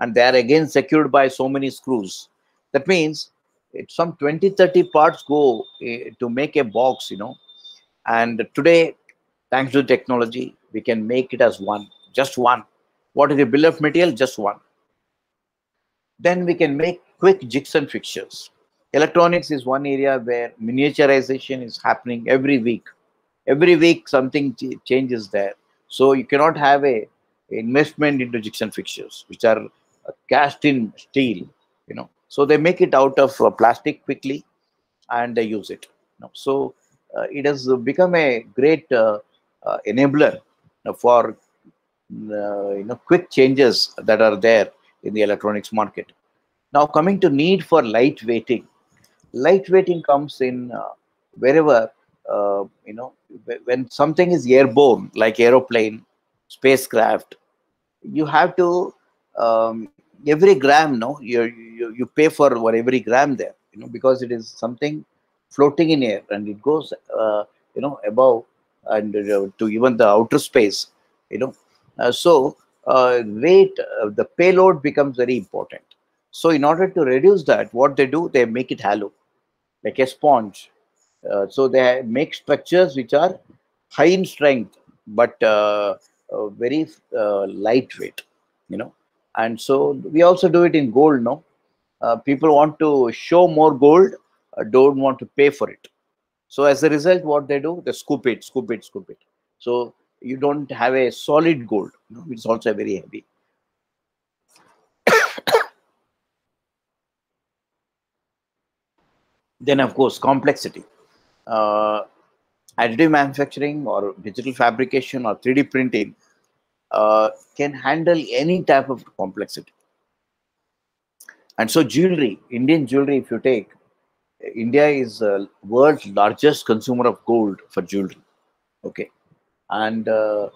and they are again secured by so many screws. That means it, some 20 30 parts go uh, to make a box you know. And today thanks to technology we can make it as one just one. What is the bill of material? Just one. Then we can make quick jigs and fixtures. Electronics is one area where miniaturization is happening every week. Every week something ch changes there. So you cannot have a, a investment into jigs and fixtures which are uh, cast in steel you know so they make it out of uh, plastic quickly and they use it. So uh, it has become a great uh, uh enabler for uh, you know quick changes that are there in the electronics market. Now coming to need for light weighting. Light weighting comes in uh, wherever you know when something is airborne like aeroplane, spacecraft, you have to um, every gram no you, you you pay for what every gram there you know because it is something floating in air and it goes uh, you know above and uh, to even the outer space you know. Uh, so weight uh, the payload becomes very important. So in order to reduce that what they do they make it hollow like a sponge. Uh, so they make structures which are high in strength but uh, uh, very lightweight, you know. And so we also do it in gold, no? Uh, people want to show more gold, uh, don't want to pay for it. So as a result, what they do, they scoop it, scoop it, scoop it. So you don't have a solid gold, which also very heavy. then of course complexity uh, additive manufacturing or digital fabrication or 3d printing uh, can handle any type of complexity. And so jewelry indian jewelry if you take india is the world's largest consumer of gold for jewelry. Okay. And uh,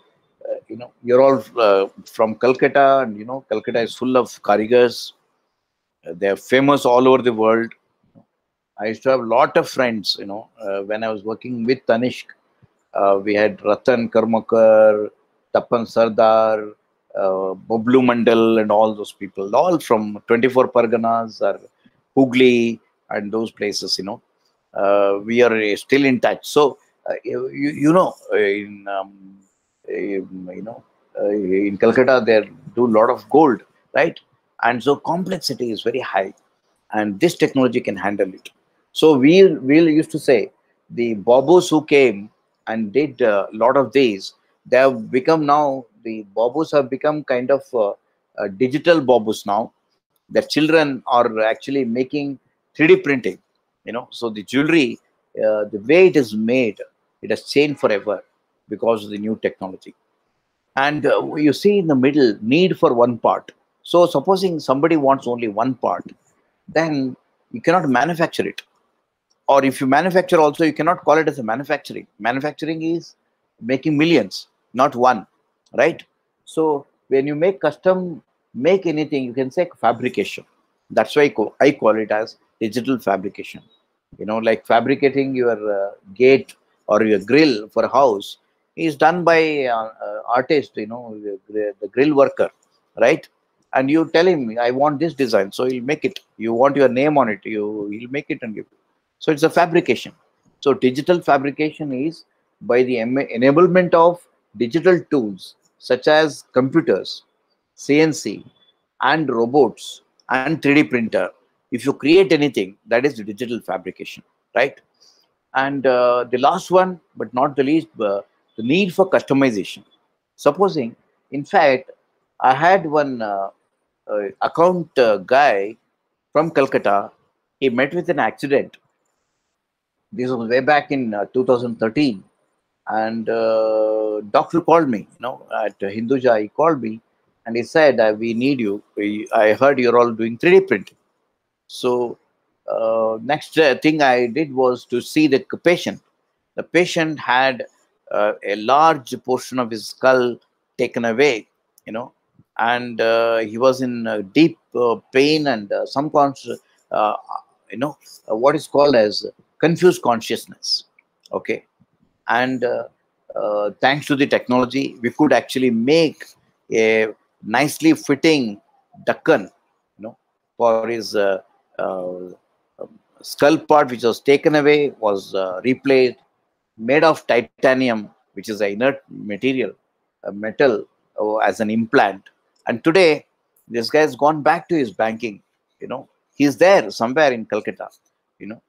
uh, you know you're all uh, from calcutta and you know calcutta is full of karigars. They're famous all over the world. I used to have a lot of friends, you know, uh, when I was working with Tanishq. Uh, we had Ratan Karmakar, Tapan Sardar, uh, Mandal, and all those people, all from 24 Parganas or Hooghly and those places, you know. Uh, we are still in touch. So, uh, you, you know, in, um, in you know, uh, in Calcutta, they do a lot of gold, right? And so complexity is very high. And this technology can handle it. So we we used to say the Bobos who came and did a lot of these, they have become now the Bobos have become kind of uh, uh, digital Bobos now. The children are actually making 3D printing. You know, so the jewelry, uh, the way it is made, it has changed forever because of the new technology. And uh, you see in the middle need for one part. So supposing somebody wants only one part, then you cannot manufacture it or if you manufacture also you cannot call it as a manufacturing manufacturing is making millions not one right? So when you make custom make anything you can say fabrication. That's why i call it as digital fabrication. You know like fabricating your uh, gate or your grill for a house is done by uh, uh, artist you know the, the grill worker right? And you tell him i want this design so he'll make it. You want your name on it you he'll make it and give it so it's a fabrication. So digital fabrication is by the enablement of digital tools such as computers, CNC, and robots and 3D printer. If you create anything, that is digital fabrication, right? And uh, the last one, but not the least, uh, the need for customization. Supposing, in fact, I had one uh, uh account uh, guy from Calcutta. He met with an accident this was way back in uh, 2013 and uh, doctor called me you know at hinduja he called me and he said uh, we need you. I heard you're all doing 3d printing. So uh, next uh, thing i did was to see the patient. The patient had uh, a large portion of his skull taken away you know and he was in deep pain and some conscious you know what is called as confused consciousness. Okay and uh, uh, thanks to the technology we could actually make a nicely fitting dakkan you know for his uh, um, skull part which was taken away was uh, replaced made of titanium which is an inert material a metal uh, as an implant. And today this guy has gone back to his banking you know. He's there somewhere in calcutta you know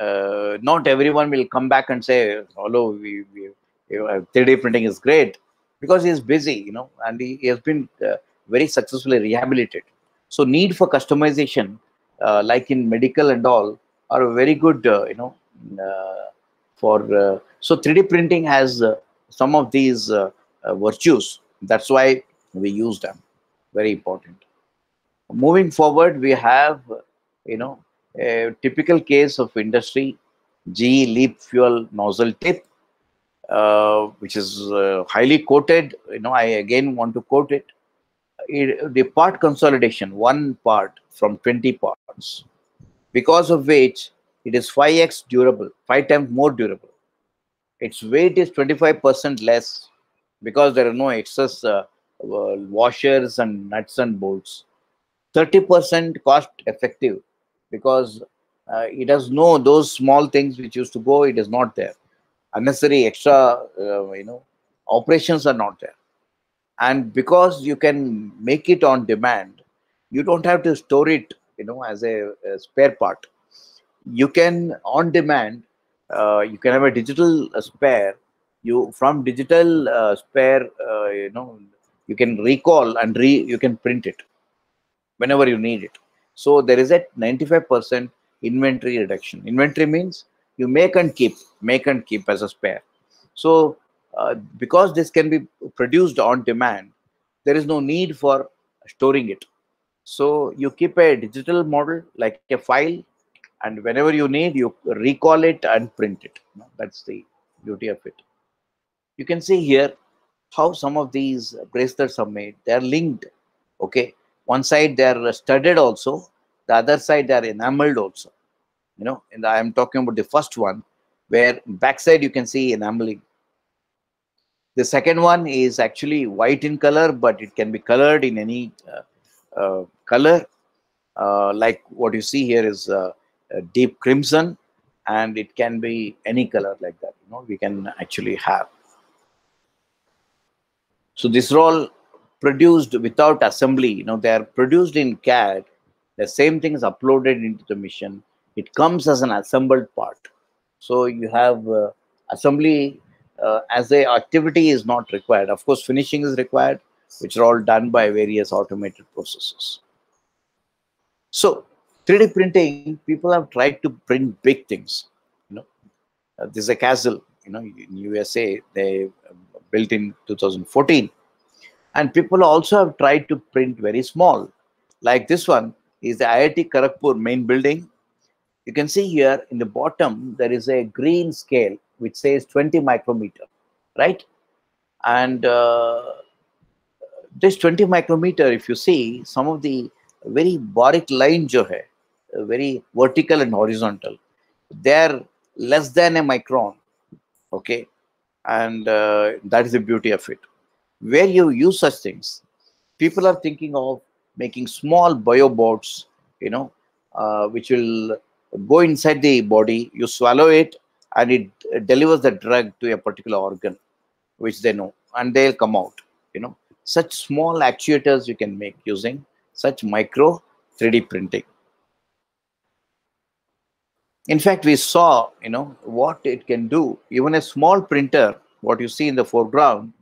uh, not everyone will come back and say, "Hello, we, we, 3D printing is great," because he is busy, you know, and he, he has been uh, very successfully rehabilitated. So, need for customization, uh, like in medical and all, are very good, uh, you know, uh, for uh, so 3D printing has some of these virtues. That's why we use them. Very important. Moving forward, we have, you know, a typical case of industry, GE LEAP fuel nozzle tip, uh, which is uh, highly quoted. You know, I again want to quote it. it. The part consolidation, one part from 20 parts, because of which it is 5x durable, five times more durable. Its weight is 25% less because there are no excess uh, washers and nuts and bolts. 30% cost effective because uh, it has no those small things which used to go. It is not there. Unnecessary extra, uh, you know, operations are not there. And because you can make it on demand, you don't have to store it, you know, as a, a spare part. You can on demand. Uh, you can have a digital uh, spare. You from digital uh, spare, uh, you know, you can recall and re you can print it whenever you need it. So there is a 95% inventory reduction. Inventory means you make and keep, make and keep as a spare. So uh, because this can be produced on demand, there is no need for storing it. So you keep a digital model like a file, and whenever you need, you recall it and print it. That's the beauty of it. You can see here how some of these bracelets are made. They are linked. Okay, one side they are studded also, the other side they are enameled also. You know, and I am talking about the first one, where backside you can see enameling the second one is actually white in color, but it can be colored in any uh, uh, color. Uh, like what you see here is uh, deep crimson, and it can be any color like that. You know, we can actually have. So these are all produced without assembly. You know, they are produced in CAD. The same thing is uploaded into the machine. It comes as an assembled part. So you have uh, assembly uh, as a activity is not required. Of course, finishing is required, which are all done by various automated processes. So 3D printing, people have tried to print big things. You know, uh, this is a castle. You know, in USA they built in 2014, and people also have tried to print very small. Like this one is the IIT Kharagpur main building. You can see here in the bottom there is a green scale which says 20 micrometer, right? And uh, this 20 micrometer, if you see some of the very boric line jo very vertical and horizontal, they're less than a micron, okay? And uh, that is the beauty of it. Where you use such things, people are thinking of making small biobots, you know, uh, which will go inside the body, you swallow it, and it delivers the drug to a particular organ which they know and they'll come out you know. Such small actuators you can make using such micro 3d printing. In fact we saw you know what it can do. Even a small printer what you see in the foreground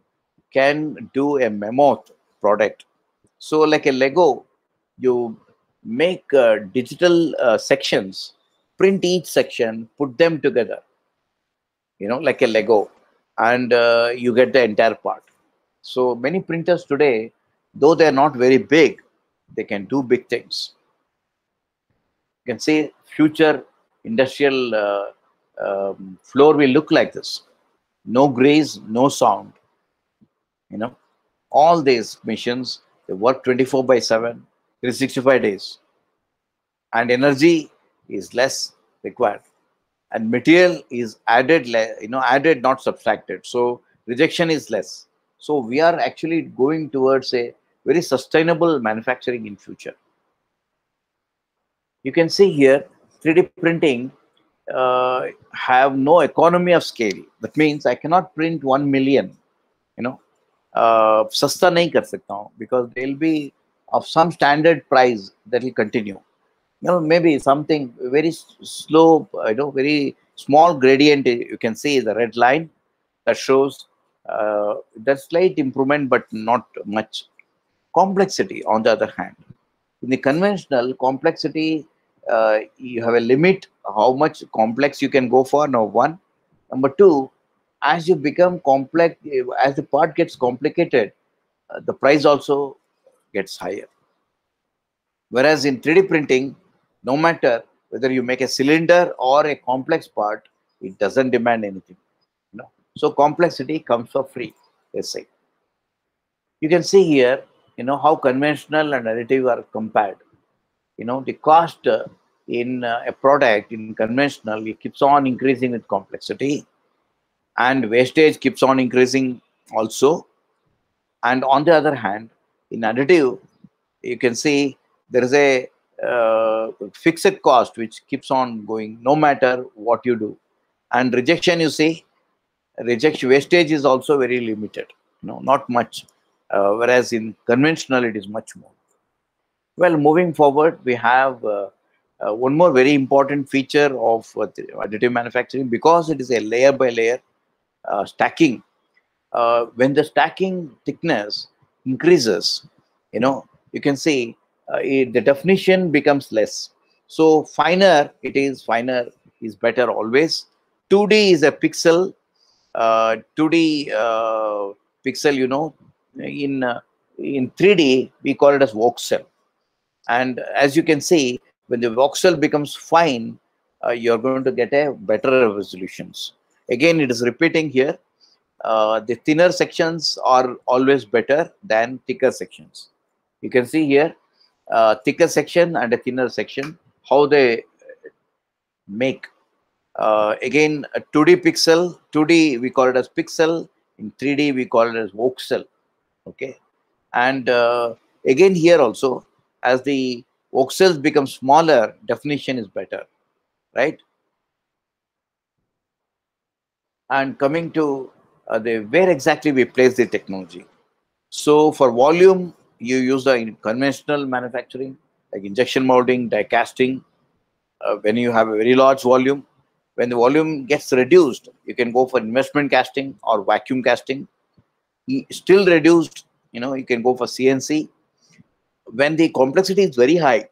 can do a mammoth product so like a lego you make uh, digital uh, sections print each section put them together you know, like a Lego, and uh, you get the entire part. So many printers today, though they are not very big, they can do big things. You can say future industrial uh, um, floor will look like this. No graze, no sound. You know, all these machines, they work 24 by 7, 365 days. And energy is less required. And material is added you know added not subtracted. So rejection is less. So we are actually going towards a very sustainable manufacturing in future. You can see here 3d printing uh, have no economy of scale. That means i cannot print 1 million you know सस्ता नहीं कर सकता हूँ because they'll be of some standard price that will continue you know maybe something very slow you know very small gradient you can see the red line that shows uh, the slight improvement but not much complexity on the other hand in the conventional complexity uh, you have a limit how much complex you can go for number one number two as you become complex as the part gets complicated uh, the price also gets higher whereas in 3d printing no matter whether you make a cylinder or a complex part, it doesn't demand anything. You know? So complexity comes for free, let's say. You can see here, you know, how conventional and additive are compared. You know, the cost uh, in uh, a product in conventional, it keeps on increasing with complexity and wastage keeps on increasing also. And on the other hand, in additive, you can see there is a uh, fixed cost which keeps on going no matter what you do. And rejection, you see, rejection wastage is also very limited, you know, not much. Uh, whereas in conventional, it is much more. Well, moving forward, we have uh, uh, one more very important feature of uh, additive manufacturing because it is a layer by layer uh, stacking. Uh, when the stacking thickness increases, you know, you can see uh, it, the definition becomes less. So finer it is, finer is better always. 2D is a pixel. 2D pixel, you know, in in 3D we call it as voxel. And as you can see, when the voxel becomes fine, uh, you're going to get a better resolutions. Again, it is repeating here. Uh, the thinner sections are always better than thicker sections. You can see here, uh, thicker section and a thinner section, how they make. Uh, again, a 2D pixel, 2D we call it as pixel, in 3D we call it as voxel. Okay. And uh, again here also, as the voxels become smaller, definition is better, right? And coming to uh, the where exactly we place the technology. So for volume, you use the conventional manufacturing, like injection molding, die casting. Uh, when you have a very large volume, when the volume gets reduced, you can go for investment casting or vacuum casting. Still reduced, you know, you can go for CNC when the complexity is very high,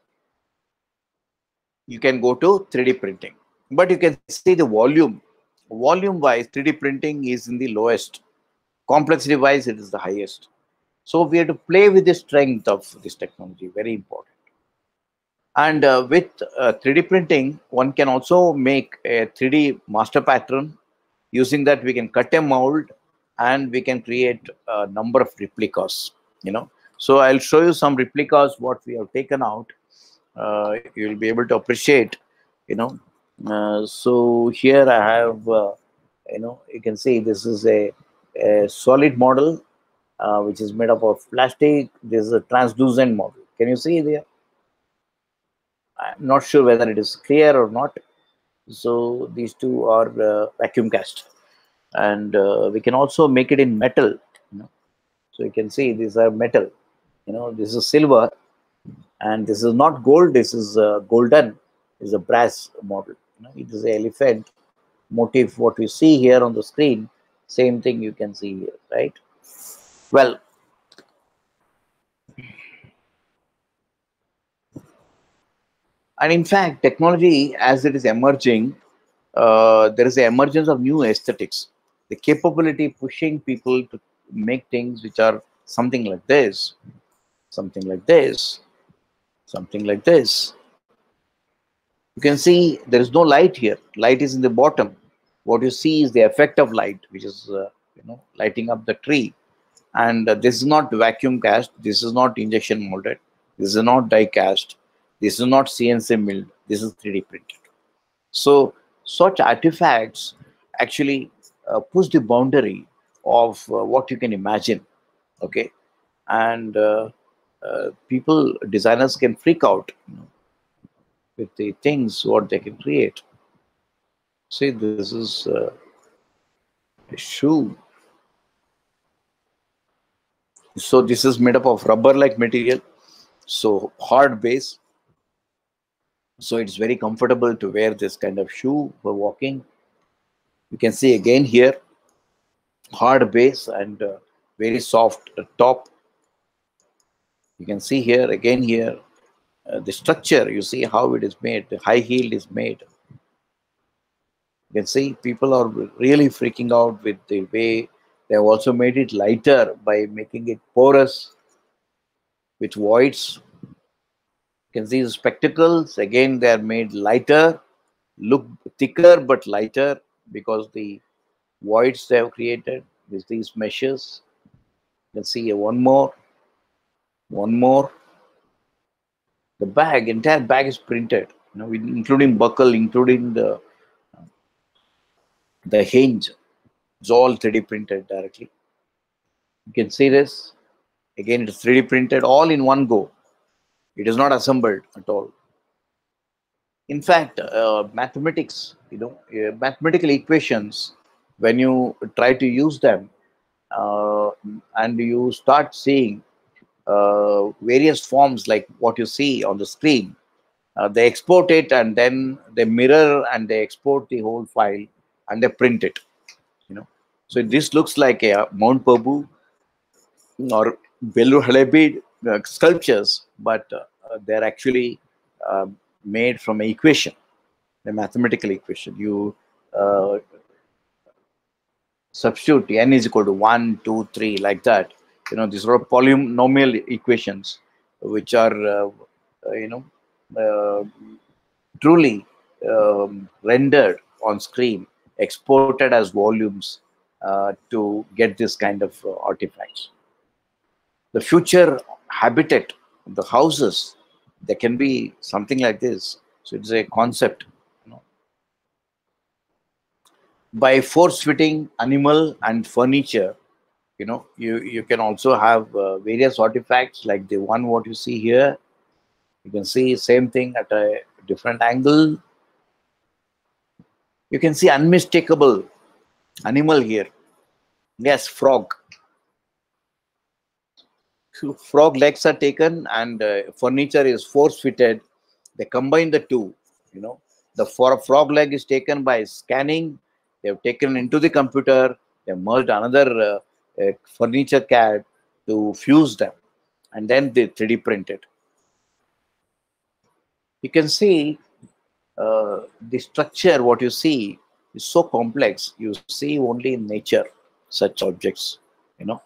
you can go to 3D printing. But you can see the volume. Volume wise, 3D printing is in the lowest. Complexity wise, it is the highest. So we have to play with the strength of this technology, very important. And uh, with uh, 3D printing, one can also make a 3D master pattern. Using that, we can cut a mold and we can create a number of replicas, you know. So I'll show you some replicas, what we have taken out. Uh, you'll be able to appreciate, you know. Uh, so here I have, uh, you know, you can see this is a, a solid model, uh, which is made up of plastic. This is a translucent model. Can you see there? I'm not sure whether it is clear or not. So these two are uh, vacuum cast. And uh, we can also make it in metal. You know? So you can see these are metal you know this is silver and this is not gold this is golden is a brass model know, it is an elephant motif what we see here on the screen same thing you can see here right well and in fact technology as it is emerging uh, there is an emergence of new aesthetics the capability pushing people to make things which are something like this something like this, something like this. You can see there is no light here. Light is in the bottom. What you see is the effect of light, which is uh, you know lighting up the tree. And uh, this is not vacuum cast. This is not injection molded. This is not die cast. This is not CNC milled. This is 3D printed. So such artifacts actually uh, push the boundary of uh, what you can imagine. Okay, and uh, uh, people, designers can freak out you know, with the things what they can create. See, this is uh, a shoe. So this is made up of rubber-like material, so hard base. So it's very comfortable to wear this kind of shoe for walking. You can see again here, hard base and uh, very soft top you can see here, again here, Uh, the structure, you see how it is made, the high heel is made. You can see people are really freaking out with the way they have also made it lighter by making it porous with voids. You can see the spectacles, again they are made lighter, look thicker but lighter because the voids they have created with these meshes. You can see one more one more the bag entire bag is printed you know including buckle including the the hinge. It's all 3d printed directly. You can see this. Again it's 3d printed all in one go. It is not assembled at all. In fact, uh, mathematics, you know, uh, mathematical equations, when you try to use them uh, and you start seeing various forms like what you see on the screen, uh, they export it and then they mirror and they export the whole file and they print it. You know, so this looks like a Mount Abu or Belur Halebid uh, sculptures, but uh, they're actually uh, made from an equation, a mathematical equation. You uh, substitute n is equal to 1, 2, 3, like that. You know, these are polynomial equations, which are, uh, uh, you know, uh, truly um, rendered on screen, exported as volumes uh, to get this kind of uh, artifacts. The future habitat, the houses, there can be something like this. So it's a concept. You know. By force fitting animal and furniture, you know, you, you can also have uh, various artifacts like the one what you see here. You can see same thing at a different angle. You can see unmistakable animal here. Yes, frog frog legs are taken and uh, furniture is force fitted they combine the two you know the for frog leg is taken by scanning they've taken into the computer they merged another uh, uh, furniture cad to fuse them and then they 3d print it you can see uh, the structure what you see is so complex you see only in nature such objects you know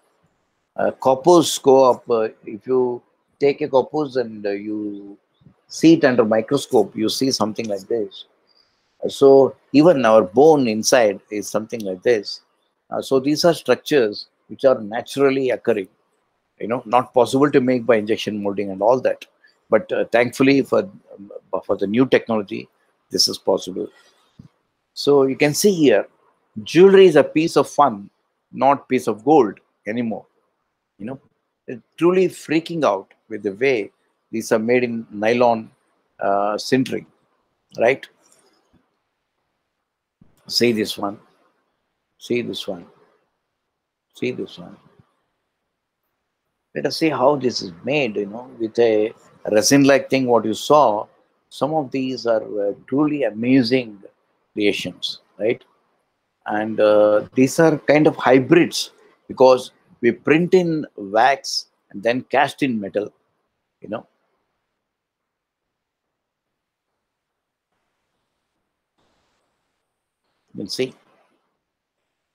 uh, coppers go up. Uh, if you take a corpus and uh, you see it under microscope, you see something like this. Uh, so even our bone inside is something like this. Uh, so these are structures which are naturally occurring. You know, not possible to make by injection molding and all that. But uh, thankfully for um, for the new technology, this is possible. So you can see here, jewelry is a piece of fun, not piece of gold anymore you know truly freaking out with the way these are made in nylon uh, sintering right see this one see this one see this one. Let us see how this is made you know with a resin like thing what you saw. Some of these are uh, truly amazing creations right? And uh, these are kind of hybrids because we print in wax and then cast in metal you know? You can see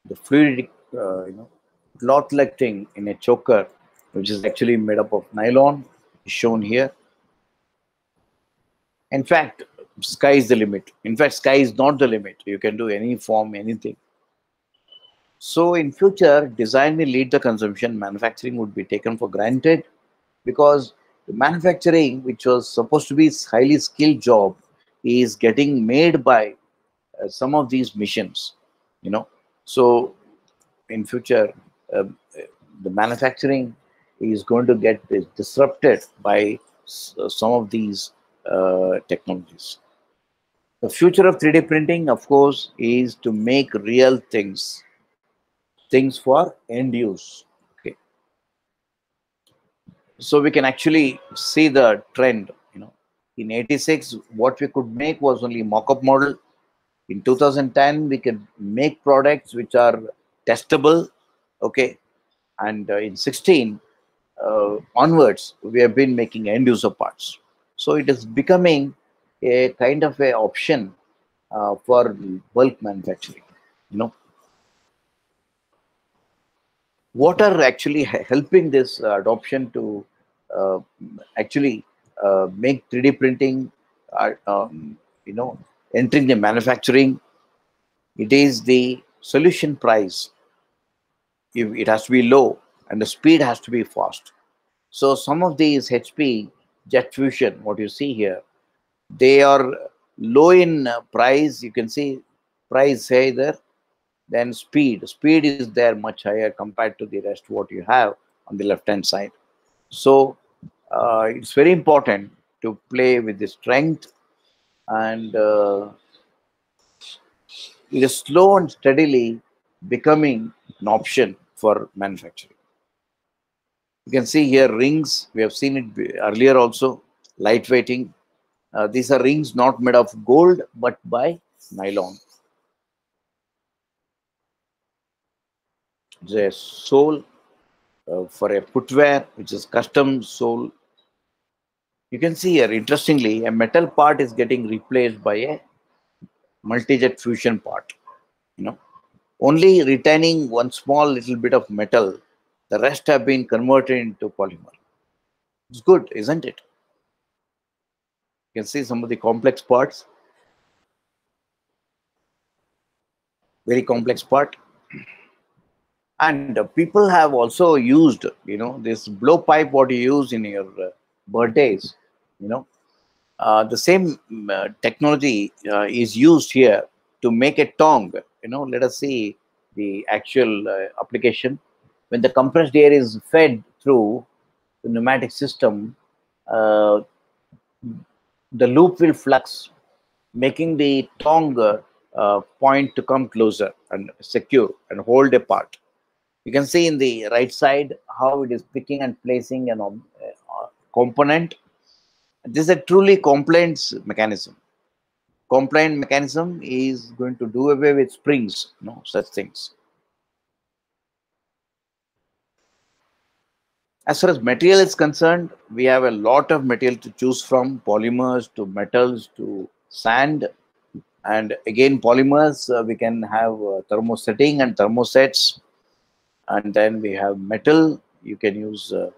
the fluidic uh, you know thing in a choker which is actually made up of nylon is shown here in fact sky is the limit in fact sky is not the limit you can do any form anything so in future, design will lead the consumption. Manufacturing would be taken for granted because the manufacturing, which was supposed to be a highly skilled job, is getting made by uh, some of these missions. You know, so in future, uh, the manufacturing is going to get disrupted by uh, some of these uh, technologies. The future of 3D printing, of course, is to make real things things for end use. Okay. So we can actually see the trend. You know, in 86, what we could make was only mock-up model. In 2010, we can make products which are testable. Okay. And uh, in 16 uh, onwards, we have been making end user parts. So it is becoming a kind of a option uh, for bulk manufacturing. You know, what are actually helping this uh, adoption to uh, actually uh, make 3D printing, um, you know, entering the manufacturing? It is the solution price. It has to be low and the speed has to be fast. So some of these HP jet fusion, what you see here, they are low in price. You can see price say there then speed speed is there much higher compared to the rest what you have on the left hand side so uh, it's very important to play with the strength and uh, it is slow and steadily becoming an option for manufacturing. You can see here rings, we have seen it earlier also, lightweighting. Uh, these are rings not made of gold but by nylon. The sole uh, for a footwear, which is custom sole. You can see here, interestingly, a metal part is getting replaced by a multi-jet fusion part. You know, only retaining one small little bit of metal, the rest have been converted into polymer. It's good, isn't it? You can see some of the complex parts. Very complex part and uh, people have also used you know this blowpipe what you use in your uh, birthdays you know uh, the same uh, technology uh, is used here to make a tongue you know let us see the actual uh, application when the compressed air is fed through the pneumatic system uh, the loop will flux making the tongue uh, uh, point to come closer and secure and hold a part you can see in the right side how it is picking and placing an uh, component. This is a truly compliance mechanism. Compliant mechanism is going to do away with springs, no such things. As far as material is concerned, we have a lot of material to choose from, polymers to metals to sand. And again, polymers, uh, we can have uh, thermosetting and thermosets and then we have metal you can use uh,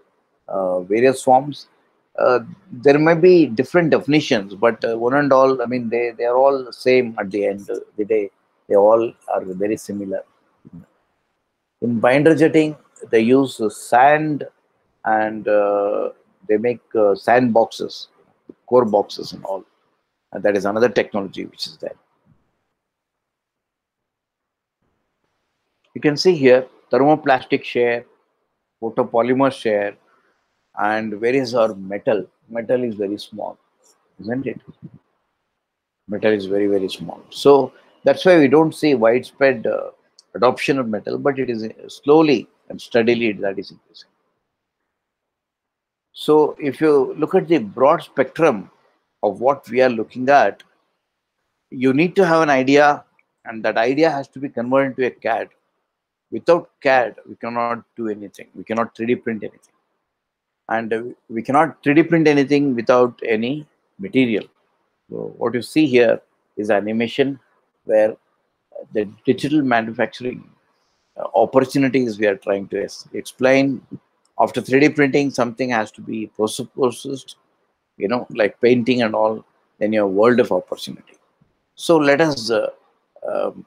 uh, various forms uh, there may be different definitions but uh, one and all i mean they they are all the same at the end of the day. They all are very similar. In binder jetting they use sand and uh, they make uh, sand boxes core boxes and all. And that is another technology which is there. You can see here thermoplastic share, photopolymer share, and various our metal. Metal is very small, isn't it? Metal is very, very small. So that's why we don't see widespread uh, adoption of metal, but it is uh, slowly and steadily that is increasing. So if you look at the broad spectrum of what we are looking at, you need to have an idea, and that idea has to be converted into a CAD without CAD, we cannot do anything. We cannot 3D print anything. And we cannot 3D print anything without any material. So what you see here is animation where the digital manufacturing uh, opportunities we are trying to explain. After 3D printing, something has to be process- processed, you know, like painting and all, then your world of opportunity. So let us uh, um,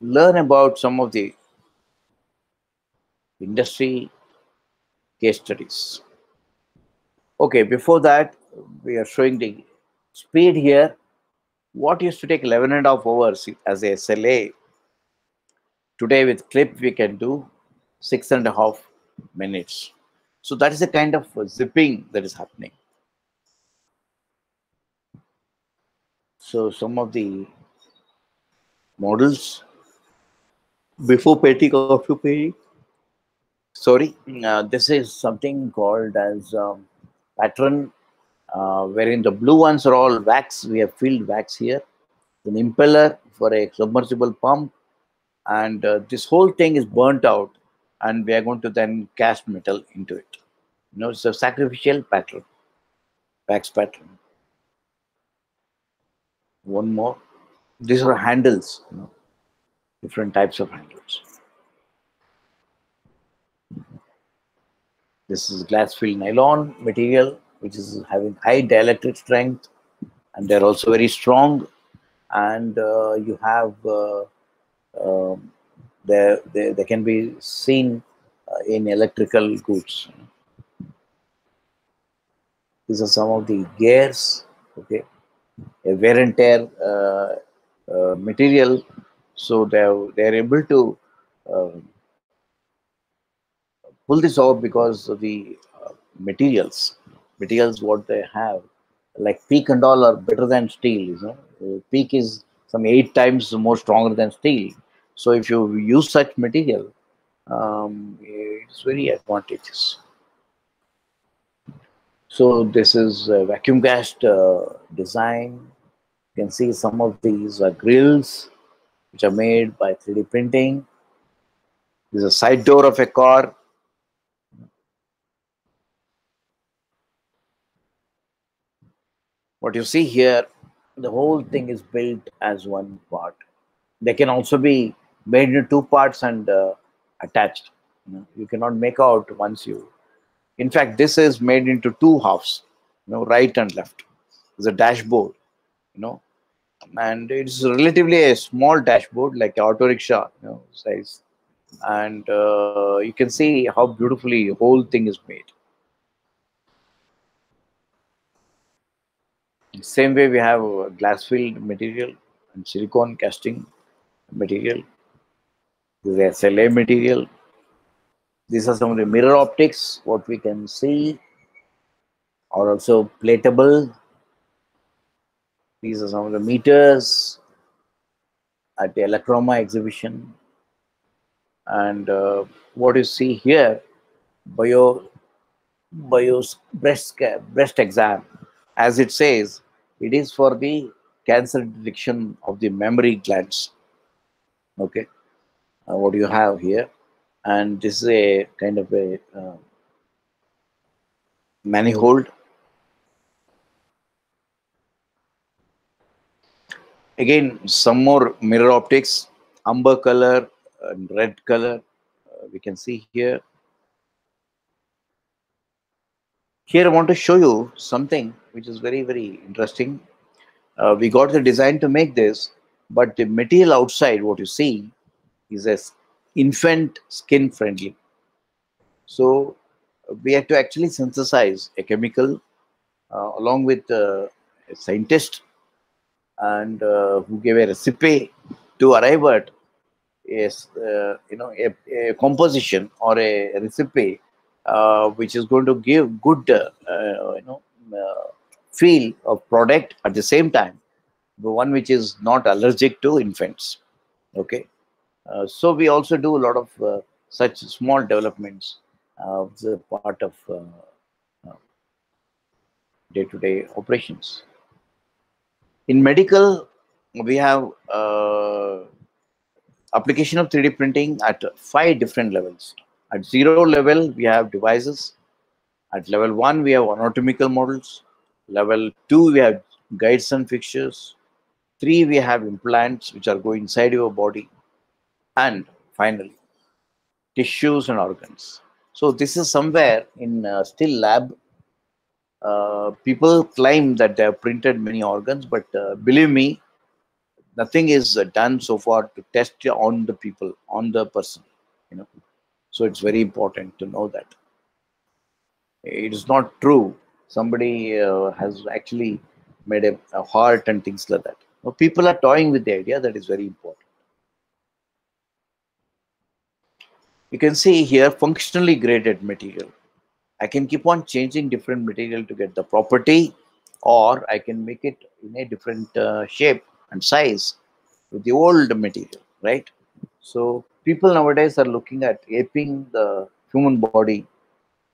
learn about some of the industry case studies. Okay, before that, we are showing the speed here. What used to take 11 and a half hours as a SLA, today with clip we can do six and a half minutes. So that is the kind of zipping that is happening. So some of the models before petty coffee pay. Sorry, uh, this is something called as um, pattern, uh, wherein the blue ones are all wax. We have filled wax here. An impeller for a submersible pump, and uh, this whole thing is burnt out, and we are going to then cast metal into it. You know, it's a sacrificial pattern, wax pattern. One more. These are handles. You know different types of handles. This is glass filled nylon material, which is having high dielectric strength, and they're also very strong. And uh, you have uh, um, they, they, they can be seen uh, in electrical goods. These are some of the gears. Okay, a wear and tear uh, uh, material so they're they're able to uh, pull this off because of the uh, materials materials what they have like PEEK and all are better than steel. You know, PEEK is some eight times more stronger than steel. So if you use such material, um, it's very advantageous. So this is a vacuum cast uh, design. You can see some of these are grills which are made by 3D printing. This is a side door of a car. What you see here, the whole thing is built as one part. They can also be made into two parts and uh, attached. You, know, you cannot make out once you. In fact, this is made into two halves, you know, right and left. There's a dashboard, you know, and it's relatively a small dashboard, like auto rickshaw, you know, size. And uh, you can see how beautifully the whole thing is made. Same way we have uh, glass filled material and silicone casting material. This is SLA material. These are some of the mirror optics, what we can see, are also platable. These are some of the meters at the Elecrama exhibition. And uh, what you see here, bio, bio breast, breast exam, as it says, it is for the cancer detection of the mammary glands. Okay, uh, what you have here, and this is a kind of a uh, manifold. Again, some more mirror optics, amber color and red color. Uh, we can see here. Here I want to show you something which is very, very interesting. Uh, we got the design to make this, but the material outside, what you see, is a s- infant skin friendly. So we had to actually synthesize a chemical uh, along with uh, a scientist and uh, who gave a recipe to arrive at is uh, you know a, a composition or a recipe uh, which is going to give good uh, uh, you know uh, feel of product at the same time the one which is not allergic to infants okay? So we also do a lot of such small developments of the part of day-to-day operations. In medical we have uh, application of 3d printing at five different levels at zero level we have devices. At level one we have anatomical models. Level two we have guides and fixtures. Three we have implants which are going inside your body. And finally tissues and organs. So this is somewhere in uh, still lab. Uh, people claim that they have printed many organs but uh, believe me nothing is uh, done so far to test on the people on the person you know so it's very important to know that. It is not true. Somebody uh, has actually made a, a heart and things like that. Now, people are toying with the idea that is very important. You can see here functionally graded material. I can keep on changing different material to get the property or i can make it in a different uh, shape and size with the old material right? So people nowadays are looking at aping the human body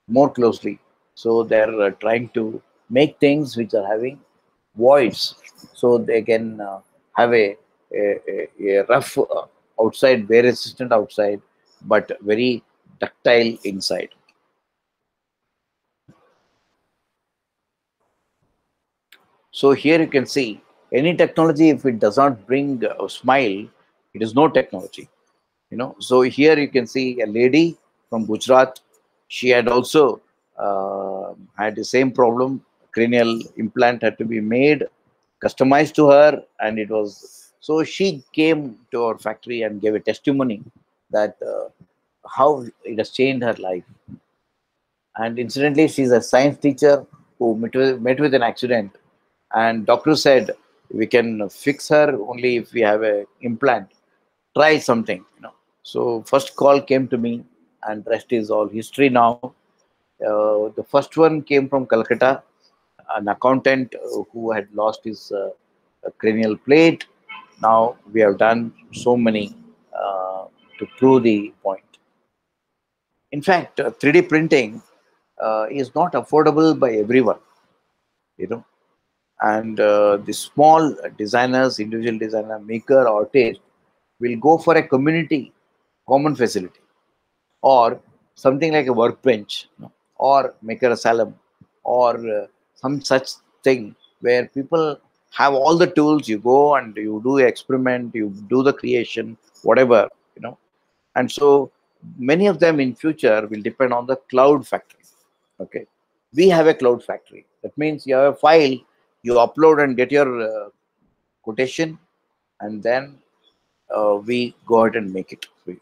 more closely. So they're uh, trying to make things which are having voids so they can uh, have a, a, a- rough uh, outside wear resistant outside but very ductile inside. So here you can see any technology if it does not bring a smile it is no technology you know. So here you can see a lady from gujarat. She had also uh, had the same problem. Cranial implant had to be made customized to her and it was so she came to our factory and gave a testimony that uh, how it has changed her life. And incidentally she's a science teacher who met with, met with an accident. And doctor said we can fix her only if we have a implant try something you know so first call came to me and rest is all history now uh, the first one came from calcutta an accountant who had lost his uh, cranial plate. Now we have done so many uh, to prove the point. In fact, 3D printing is not affordable by everyone. You know, and uh, the small designers, individual designer, maker, artist will go for a community common facility or something like a workbench or maker asylum or uh, some such thing where people have all the tools. You go and you do experiment you do the creation whatever you know. And so many of them in future will depend on the cloud factory okay? We have a cloud factory. That means you have a file you upload and get your uh, quotation and then uh, we go ahead and make it you. you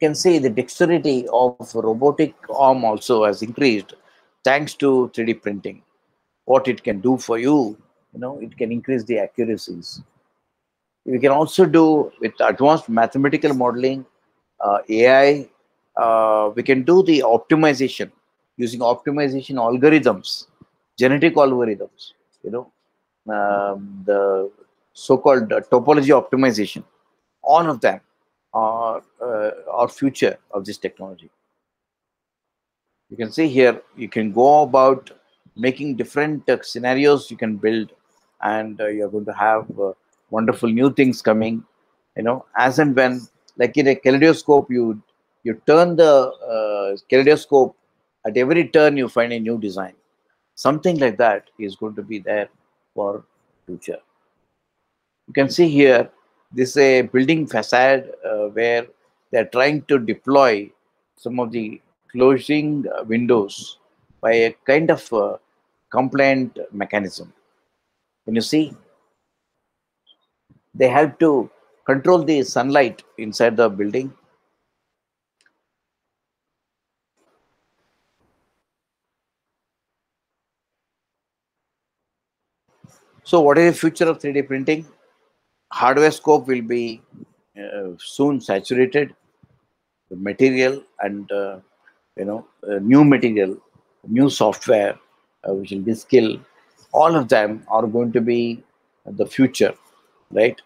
can see the dexterity of robotic arm also has increased thanks to 3d printing what it can do for you you know it can increase the accuracies we can also do with advanced mathematical modeling uh, ai uh, we can do the optimization using optimization algorithms genetic algorithms, you know, um, the so-called uh, topology optimization, all of them are uh, our future of this technology. You can see here, you can go about making different uh, scenarios you can build and uh, you're going to have uh, wonderful new things coming, you know, as and when, like in a kaleidoscope, you you turn the uh, kaleidoscope, at every turn you find a new design. Something like that is going to be there for future you can see here this is a building facade uh, where they're trying to deploy some of the closing uh, windows by a kind of uh, compliant mechanism. Can you see? They have to control the sunlight inside the building. So what is the future of 3D printing? Hardware scope will be uh, soon saturated. The material and uh, you know uh, new material, new software, uh, which will be skill. All of them are going to be the future, right?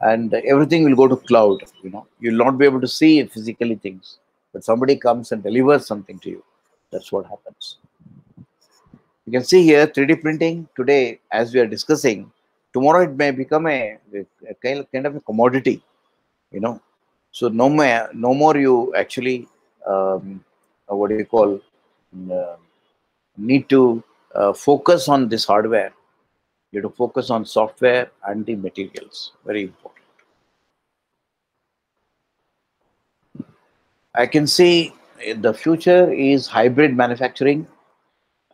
And everything will go to cloud. You know, you'll not be able to see physically things, but somebody comes and delivers something to you. That's what happens. You can see here 3D printing today, as we are discussing, tomorrow it may become a, a kind, of a commodity, you know. So no more, no more you actually, um, what do you call, uh, need to uh, focus on this hardware. You have to focus on software and the materials. Very important. I can see the future is hybrid manufacturing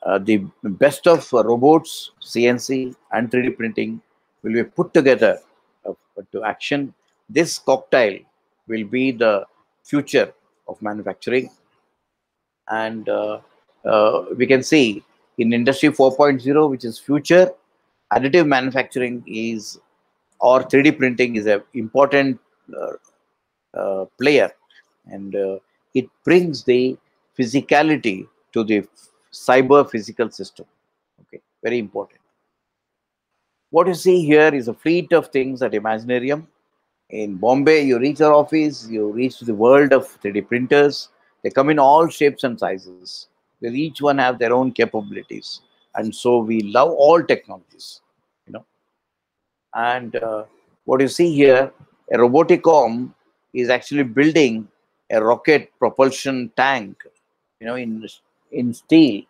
uh, the best of uh, robots, CNC, and 3D printing will be put together uh, to action. This cocktail will be the future of manufacturing. And uh, uh, we can see in Industry 4.0, which is future, additive manufacturing is, or 3D printing is an important player. And it brings the physicality to the cyber physical system. Okay, very important. What you see here is a fleet of things at Imaginarium. In Bombay, you reach our office, you reach the world of 3D printers. They come in all shapes and sizes. They each one have their own capabilities. And so we love all technologies, you know. And uh, what you see here, a robotic arm is actually building a rocket propulsion tank, you know, in in steel.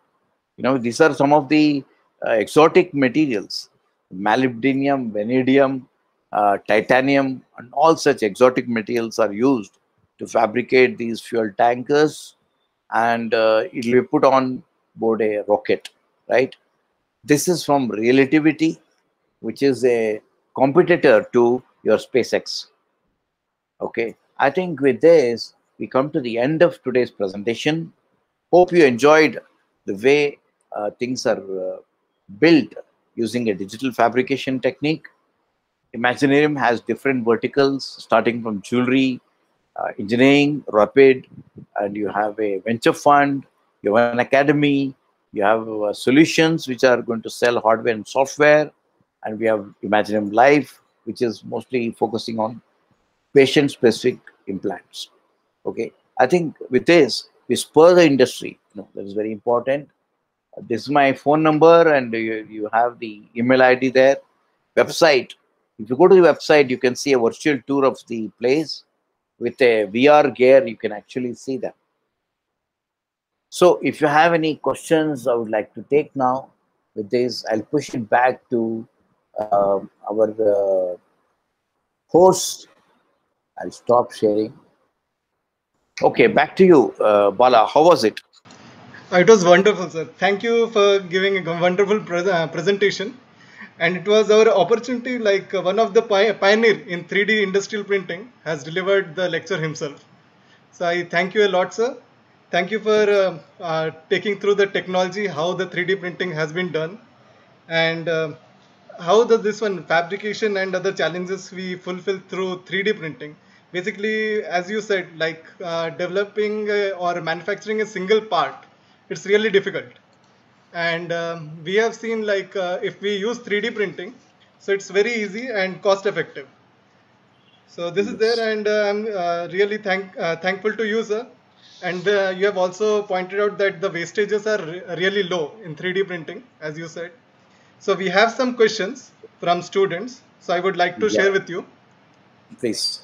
You know, these are some of the uh, exotic materials, molybdenum, vanadium, uh, titanium, and all such exotic materials are used to fabricate these fuel tankers and uh, it will be put on board a rocket, right? This is from Relativity, which is a competitor to your SpaceX. Okay, I think with this, we come to the end of today's presentation. Hope you enjoyed the way uh, things are uh, built using a digital fabrication technique. Imaginarium has different verticals starting from jewelry, uh, engineering, rapid, and you have a venture fund, you have an academy, You have uh, solutions which are going to sell hardware and software, and we have Imaginarium Life, which is mostly focusing on patient-specific implants. Okay, I think with this we spur the industry. You know, that is very important. This is my phone number, and you, you have the email ID there. Website. If you go to the website, you can see a virtual tour of the place with a VR gear. You can actually see them. So if you have any questions I would like to take now with this, I'll push it back to uh, our uh, host. I'll stop sharing. Okay, back to you, uh, Bala. How was it? It was wonderful, sir. Thank you for giving a wonderful pre uh, presentation. And it was our opportunity, like uh, one of the pi pioneer in 3D industrial printing has delivered the lecture himself. So I thank you a lot, sir. Thank you for uh, uh, taking through the technology, how the 3D printing has been done, and uh, how does this one fabrication and other challenges we fulfill through 3D printing. Basically, as you said, like uh, developing or manufacturing a single part, it's really difficult. And um, we have seen like uh, if we use 3D printing, so it's very easy and cost effective. So this yes. is there, and uh, I'm really thank thankful to you, sir and uh, you have also pointed out that the wastages are re really low in 3D printing, as you said. So we have some questions from students. So I would like to yeah. share with you. Please.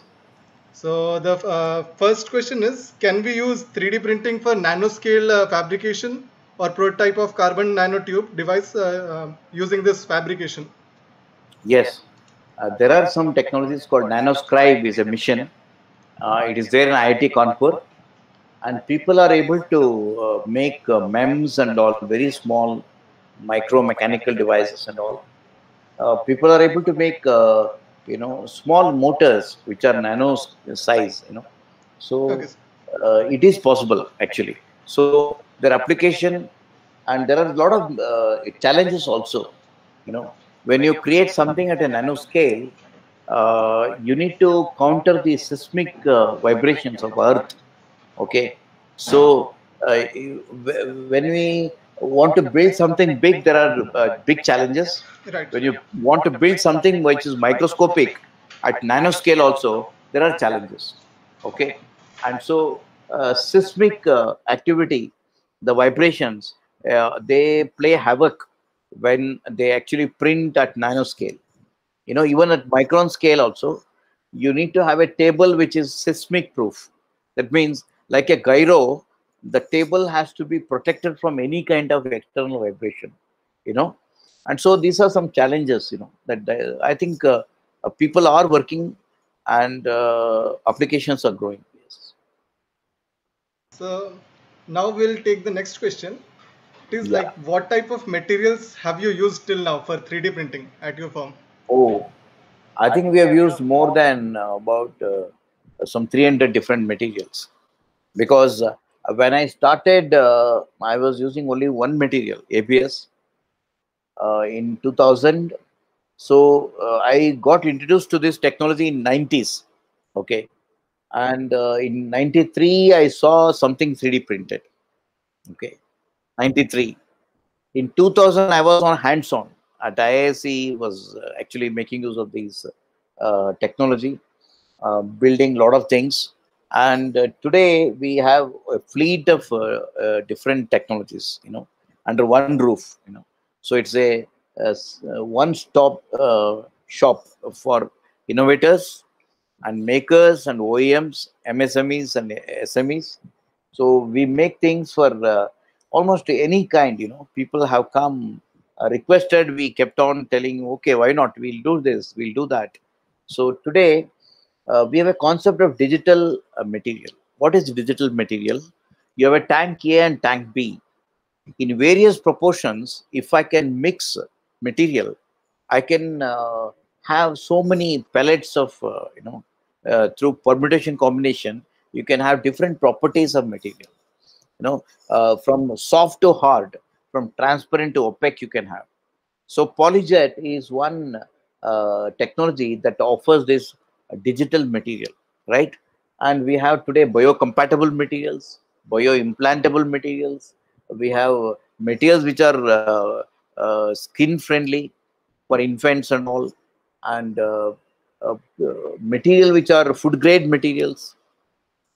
So the uh, first question is, can we use 3D printing for nanoscale uh, fabrication or prototype of carbon nanotube device uh, uh, using this fabrication? Yes. Uh, there are some technologies called nanoscribe is a mission. it is there in IIT Kanpur and people are able to uh, make uh, MEMS and all very small micro mechanical devices and all. Uh, people are able to make uh, you know small motors which are nano size. You know, so uh, it is possible actually. So their application and there are a lot of uh, challenges also. You know, when you create something at a nano scale, you need to counter the seismic vibrations of Earth Okay, so uh, when we want to build something big, there are uh, big challenges. When you want to build something which is microscopic at nanoscale, also there are challenges. Okay, and so uh, seismic uh, activity, the vibrations, uh, they play havoc when they actually print at nanoscale. You know, even at micron scale, also, you need to have a table which is seismic proof. That means like a gyro, the table has to be protected from any kind of external vibration, you know. And so these are some challenges, you know, that uh, I think uh, uh, people are working and uh, applications are growing. Yes. So now we'll take the next question. It is yeah. like, what type of materials have you used till now for 3D printing at your firm? Oh, I think we have used more than about uh, some 300 different materials because uh, when I started, uh, I was using only one material, ABS, uh, in 2000. So uh, I got introduced to this technology in 90s. Okay. And uh, in 93, I saw something 3D printed. Okay. 93. In 2000, I was on hands-on at IISc was uh, actually making use of these technology, building a lot of things and uh, today we have a fleet of uh, uh, different technologies you know under one roof you know. So it's a, a one stop uh, shop for innovators and makers and oems msmes and smes so we make things for uh, almost any kind you know. People have come uh, requested we kept on telling okay why not? We'll do this we'll do that. So today we have a concept of digital uh, material. What is digital material? You have a tank A and tank B. In various proportions, if I can mix material, I can uh, have so many pellets of, uh, you know, uh, through permutation combination, you can have different properties of material. You know, uh, from soft to hard, from transparent to opaque, you can have. So Polyjet is one technology that offers this digital material, right? And we have today biocompatible materials, bioimplantable materials, we have materials which are uh, uh, skin friendly for infants and all, and uh, uh, material which are food grade materials,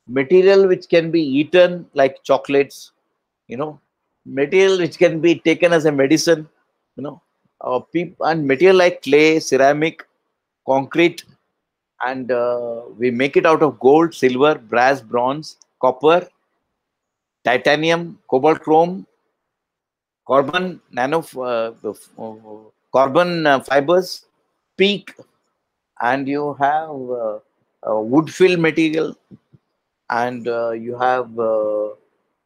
material which can be eaten like chocolates, you know, material which can be taken as a medicine, you know, uh, and material like clay, ceramic, concrete, and uh, we make it out of gold, silver, brass, bronze, copper, titanium, cobalt, chrome, carbon, nano, uh, uh, carbon uh, fibers, PEEK, and you have uh, wood fill material, and you have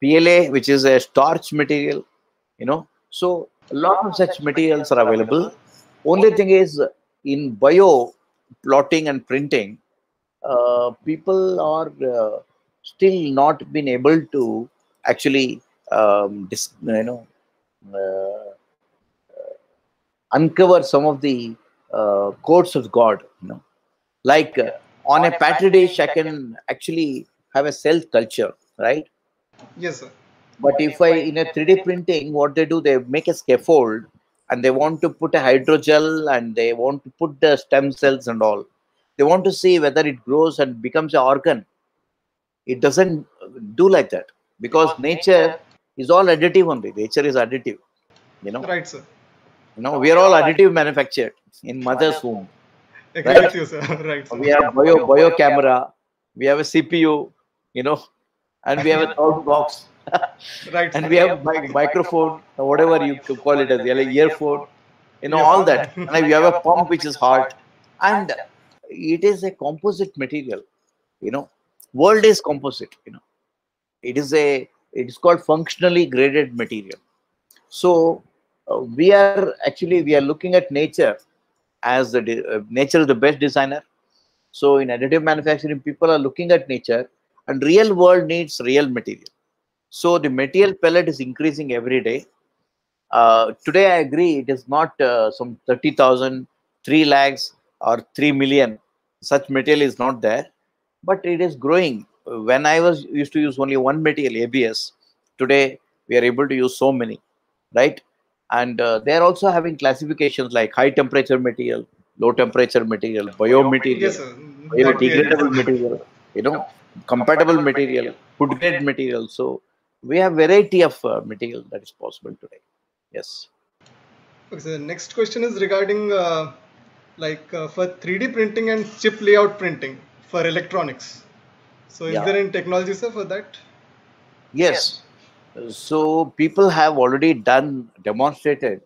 PLA, which is a starch material, you know. So a lot of such materials are available. Only thing is in bio plotting and printing, uh, people are uh, still not been able to actually um, dis- you know uh, uncover some of the uh, codes of God. You know, like uh, on a petri dish, I can actually have a cell culture, right? Yes, sir. But if I in a 3D printing, what they do, they make a scaffold and they want to put a hydrogel and they want to put the stem cells and all. They want to see whether it grows and becomes an organ. It doesn't do like that because nature is all additive only. Nature is additive. You know, Right, sir. you know, we are all additive manufactured in mother's womb. Agree Right. with you, sir. Right, sir. We have bio bio camera, we have a CPU, you know, and we have a sound box. Right, and we have mic- microphone, or whatever you call it as like earphone, you know, all that. And we have a pump which is hot, and it is a composite material. You know, world is composite. You know, it is a it is called functionally graded material. So uh, we are actually we are looking at nature as the uh, nature is the best designer. So in additive manufacturing, people are looking at nature, and real world needs real material. So the material pellet is increasing every day. Uh, today, I agree it is not uh, some 30,000, 3 lakhs, or 3 million. Such material is not there, but it is growing. When I was used to use only one material, ABS, today we are able to use so many, right? And uh, they are also having classifications like high temperature material, low temperature material, biomaterial, biodegradable material, you know, compatible material, food grade material. So we have variety of uh, material that is possible today. Yes. Okay, so the next question is regarding uh, like uh, for 3D printing and chip layout printing for electronics. So is Yeah. there any technology, sir, for that? Yes. So people have already done demonstrated.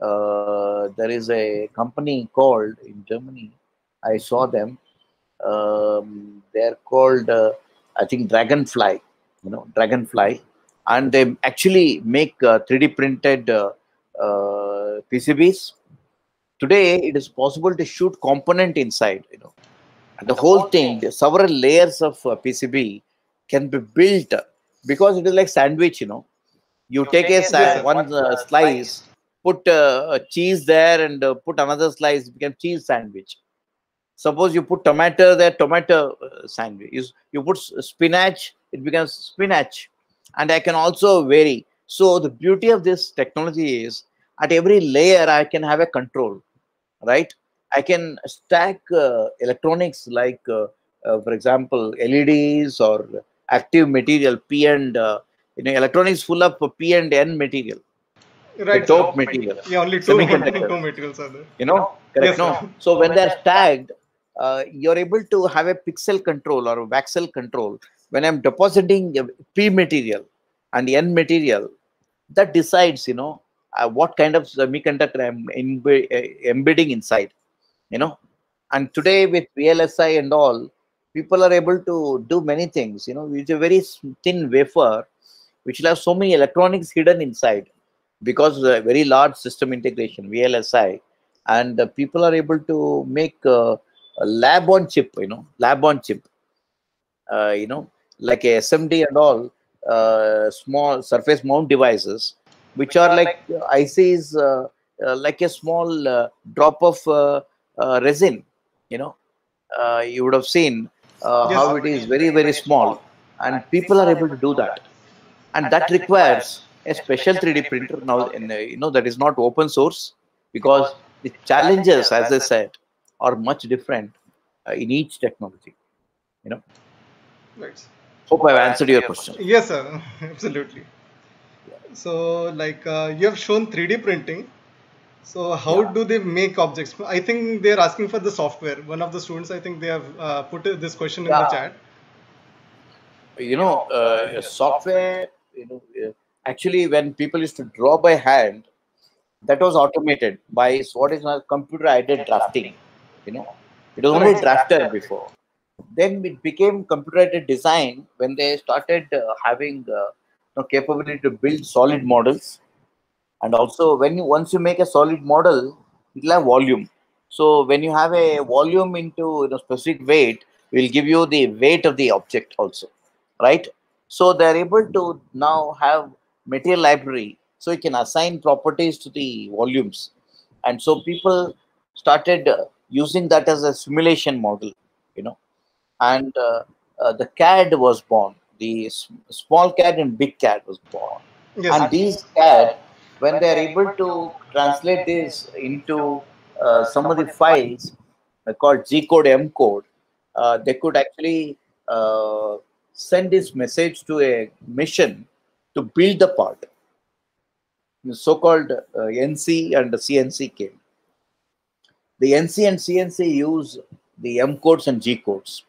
Uh, there is a company called in Germany. I saw them. Um, they're called uh, I think Dragonfly. You know Dragonfly, and they actually make uh, 3D printed uh, uh, PCBs. Today it is possible to shoot component inside. You know, and the whole thing, several layers of uh, PCB can be built because it is like sandwich. You know, you take a one uh, slice, put uh, a cheese there, and uh, put another slice, it become cheese sandwich. Suppose you put tomato there, tomato uh, sandwich. You, you put spinach, it becomes spinach. And I can also vary. So the beauty of this technology is at every layer I can have a control, right? I can stack uh, electronics like, uh, uh, for example, LEDs or active material P and uh, you know electronics full of P and N material, Right. the sir. dope material. Yeah, only two, two materials are there. you know correct Yes, no sir. so when they're tagged uh, you're able to have a pixel control or a voxel control when i'm depositing p material and n material that decides you know uh, what kind of semiconductor i'm uh, embedding inside you know. And today with vlsi and all people are able to do many things you know. It's a very thin wafer which will have so many electronics hidden inside because of the very large system integration vlsi and uh, people are able to make uh, a lab on chip you know lab on chip uh, you know like a smd and all uh, small surface mount devices which are like uh, ics uh, uh, like a small uh, drop of uh, uh, resin you know uh, you would have seen uh, Yes. how it is very very small and people are able to do that and that requires a special 3D printer now, in, you know, that is not open source because the challenges, as I said, are much different uh, in each technology. You know, Right. Hope I've answered your question. Yes, sir. Absolutely. So, like uh, you have shown 3D printing. So, how Yeah. do they make objects? I think they are asking for the software. One of the students, I think they have uh, put this question in the chat. You know, uh, software. You know, uh, actually, when people used to draw by hand, that was automated by what is now computer-aided drafting. You know, it was only drafter before. Then it became computer-aided design when they started uh, having uh, you know, capability to build solid models, and also when you once you make a solid model, it'll have volume. So when you have a volume into you know, specific weight, will give you the weight of the object also, right? So they're able to now have material library, so you can assign properties to the volumes, and so people started uh, using that as a simulation model, you know, and uh, uh, the CAD was born. The small CAD and big CAD was born Yes. and these CAD, when they are able to translate this into uh, some of the files called G code, M code, uh, they could actually uh, send this message to a mission to build the part. The so-called uh, NC and the CNC came. The NC and CNC use the M codes and G codes,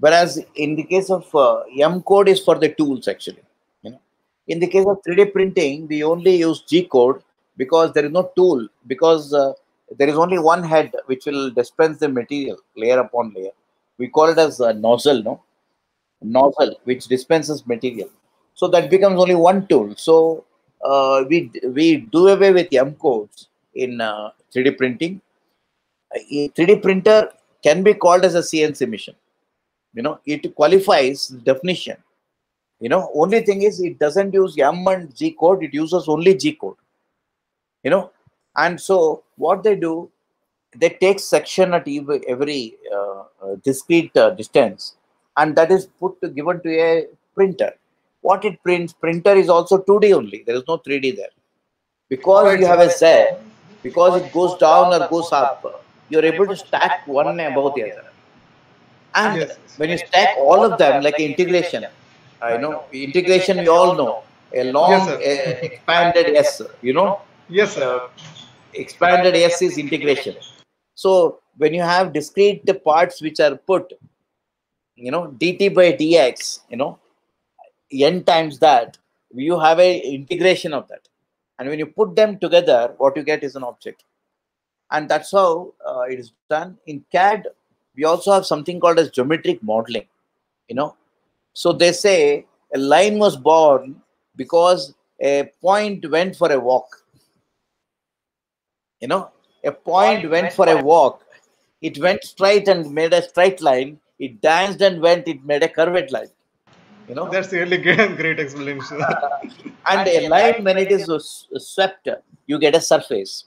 whereas in the case of uh, M code is for the tools actually. You know, in the case of 3D printing, we only use G code because there is no tool because uh, there is only one head which will dispense the material layer upon layer. We call it as a nozzle, no nozzle which dispenses material. So that becomes only one tool. So uh, we we do away with M codes in uh, 3D printing. A 3D printer can be called as a CNC machine. You know, it qualifies definition. You know, only thing is it doesn't use M and G code, it uses only G code. You know, and so what they do, they take section at every uh, uh, discrete uh, distance, and that is put to, given to a printer. What it prints, printer is also 2D only. There is no 3D there. Because you have a Z, because it goes down or goes up, you're able to stack one above the other. And Yes. when you stack all of them, like integration, I know integration. We all know a long Yes, sir. uh, expanded S. You know, Yes, sir. expanded S is integration. So when you have discrete parts which are put, you know, dt by dx, you know, n times that, you have a integration of that. And when you put them together, what you get is an object. And that's how uh, it is done. In CAD, we also have something called as geometric modeling, you know. So they say a line was born because a point went for a walk. You know a point went for a walk. It went straight and made a straight line. It danced and went it made a curved line. You know? That's really great, great explanation. and a line when it is swept you get a surface.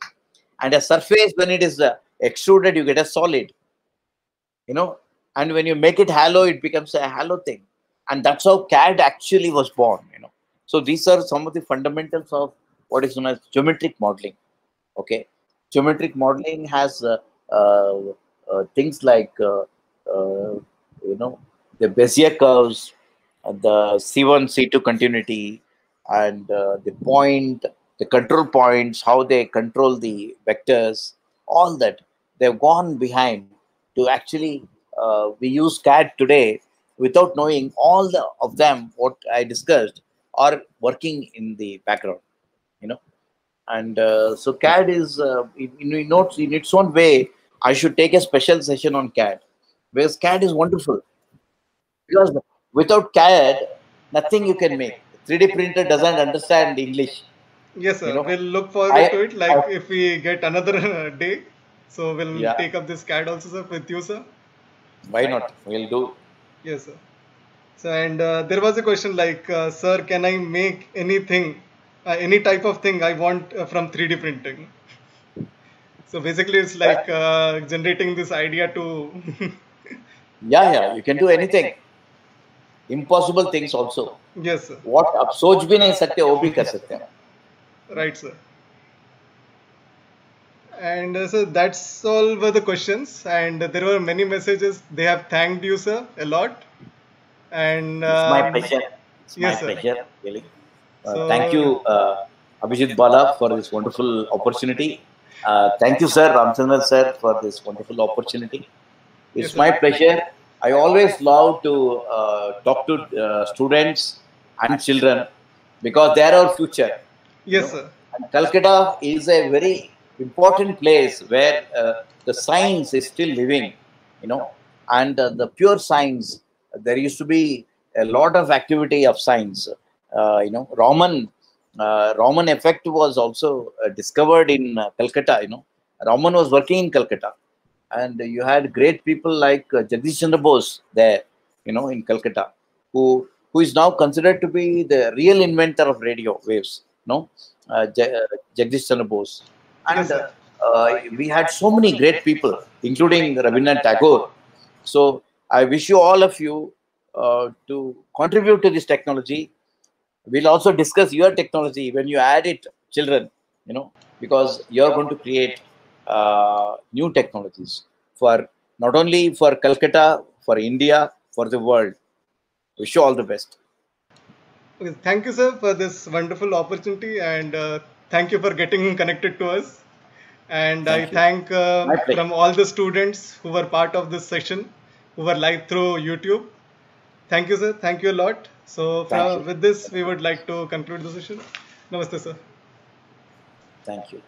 And a surface when it is uh, extruded you get a solid you know and when you make it hollow it becomes a hollow thing. And that's how cad actually was born you know. So these are some of the fundamentals of what is known as geometric modeling okay? Geometric modeling has uh, uh, uh, things like uh, uh, you know the bezier curves the c1 c2 continuity and uh, the point the control points how they control the vectors all that. They've gone behind to actually uh, we use cad today without knowing all the, of them what i discussed are working in the background you know and uh, so CAD is uh, in, in, notes in its own way. I should take a special session on CAD because CAD is wonderful. Because without CAD, nothing you can make. 3D printer doesn't understand English. Yes, sir. You know, we'll look forward I- to it. Like I- if we get another day, so we'll yeah. take up this CAD also, sir, with you, sir. Why, not? We'll do. Yes, sir. So and uh, there was a question like, uh, sir, can I make anything, uh, any type of thing I want uh, from 3D printing? So basically, it's like uh, generating this idea to. yeah, yeah, you can do anything. Impossible things also. Yes, sir. What bhi nahi sakte, bhi sakte. Right, sir. And uh, so that's all were the questions. And there were many messages. They have thanked you, sir, a lot. And It's my um, pleasure. It's yes, my sir. pleasure, really. Uh, So- thank you, uh, Abhijit Bala, for this wonderful opportunity. Uh, thank you, sir, Ramchandran sir, for this wonderful opportunity. It's Yes, my pleasure. I always love to uh, talk to uh, students and children because they are our future. Yes, sir. And Calcutta is a very important place where uh, the science is still living, you know, and uh, the pure science. There used to be a lot of activity of science. Uh, you know, Roman uh, Raman effect was also uh, discovered in uh, Calcutta. You know, Roman was working in Calcutta, and you had great people like uh, Jagdish Chandra Bose there. You know, in Calcutta, who who is now considered to be the real inventor of radio waves. No, uh, Ja- uh, Jagdish Chandra Bose. And uh, uh, we had so many great people, including Rabindranath Tagore. So I wish you all of you uh, to contribute to this technology. We'll also discuss your technology when you add it, children, you know, because you're going to create uh, new technologies for not only for Calcutta, for India, for the world. Wish you all the best. Okay, Thank you, sir, for this wonderful opportunity, and uh, thank you for getting connected to us. And I Thank you. thank uh, from all the students who were part of this session, who were live through YouTube. Thank you, sir. Thank you a lot. So, from- you. with this, we would like to conclude the session. Namaste, sir. Thank you.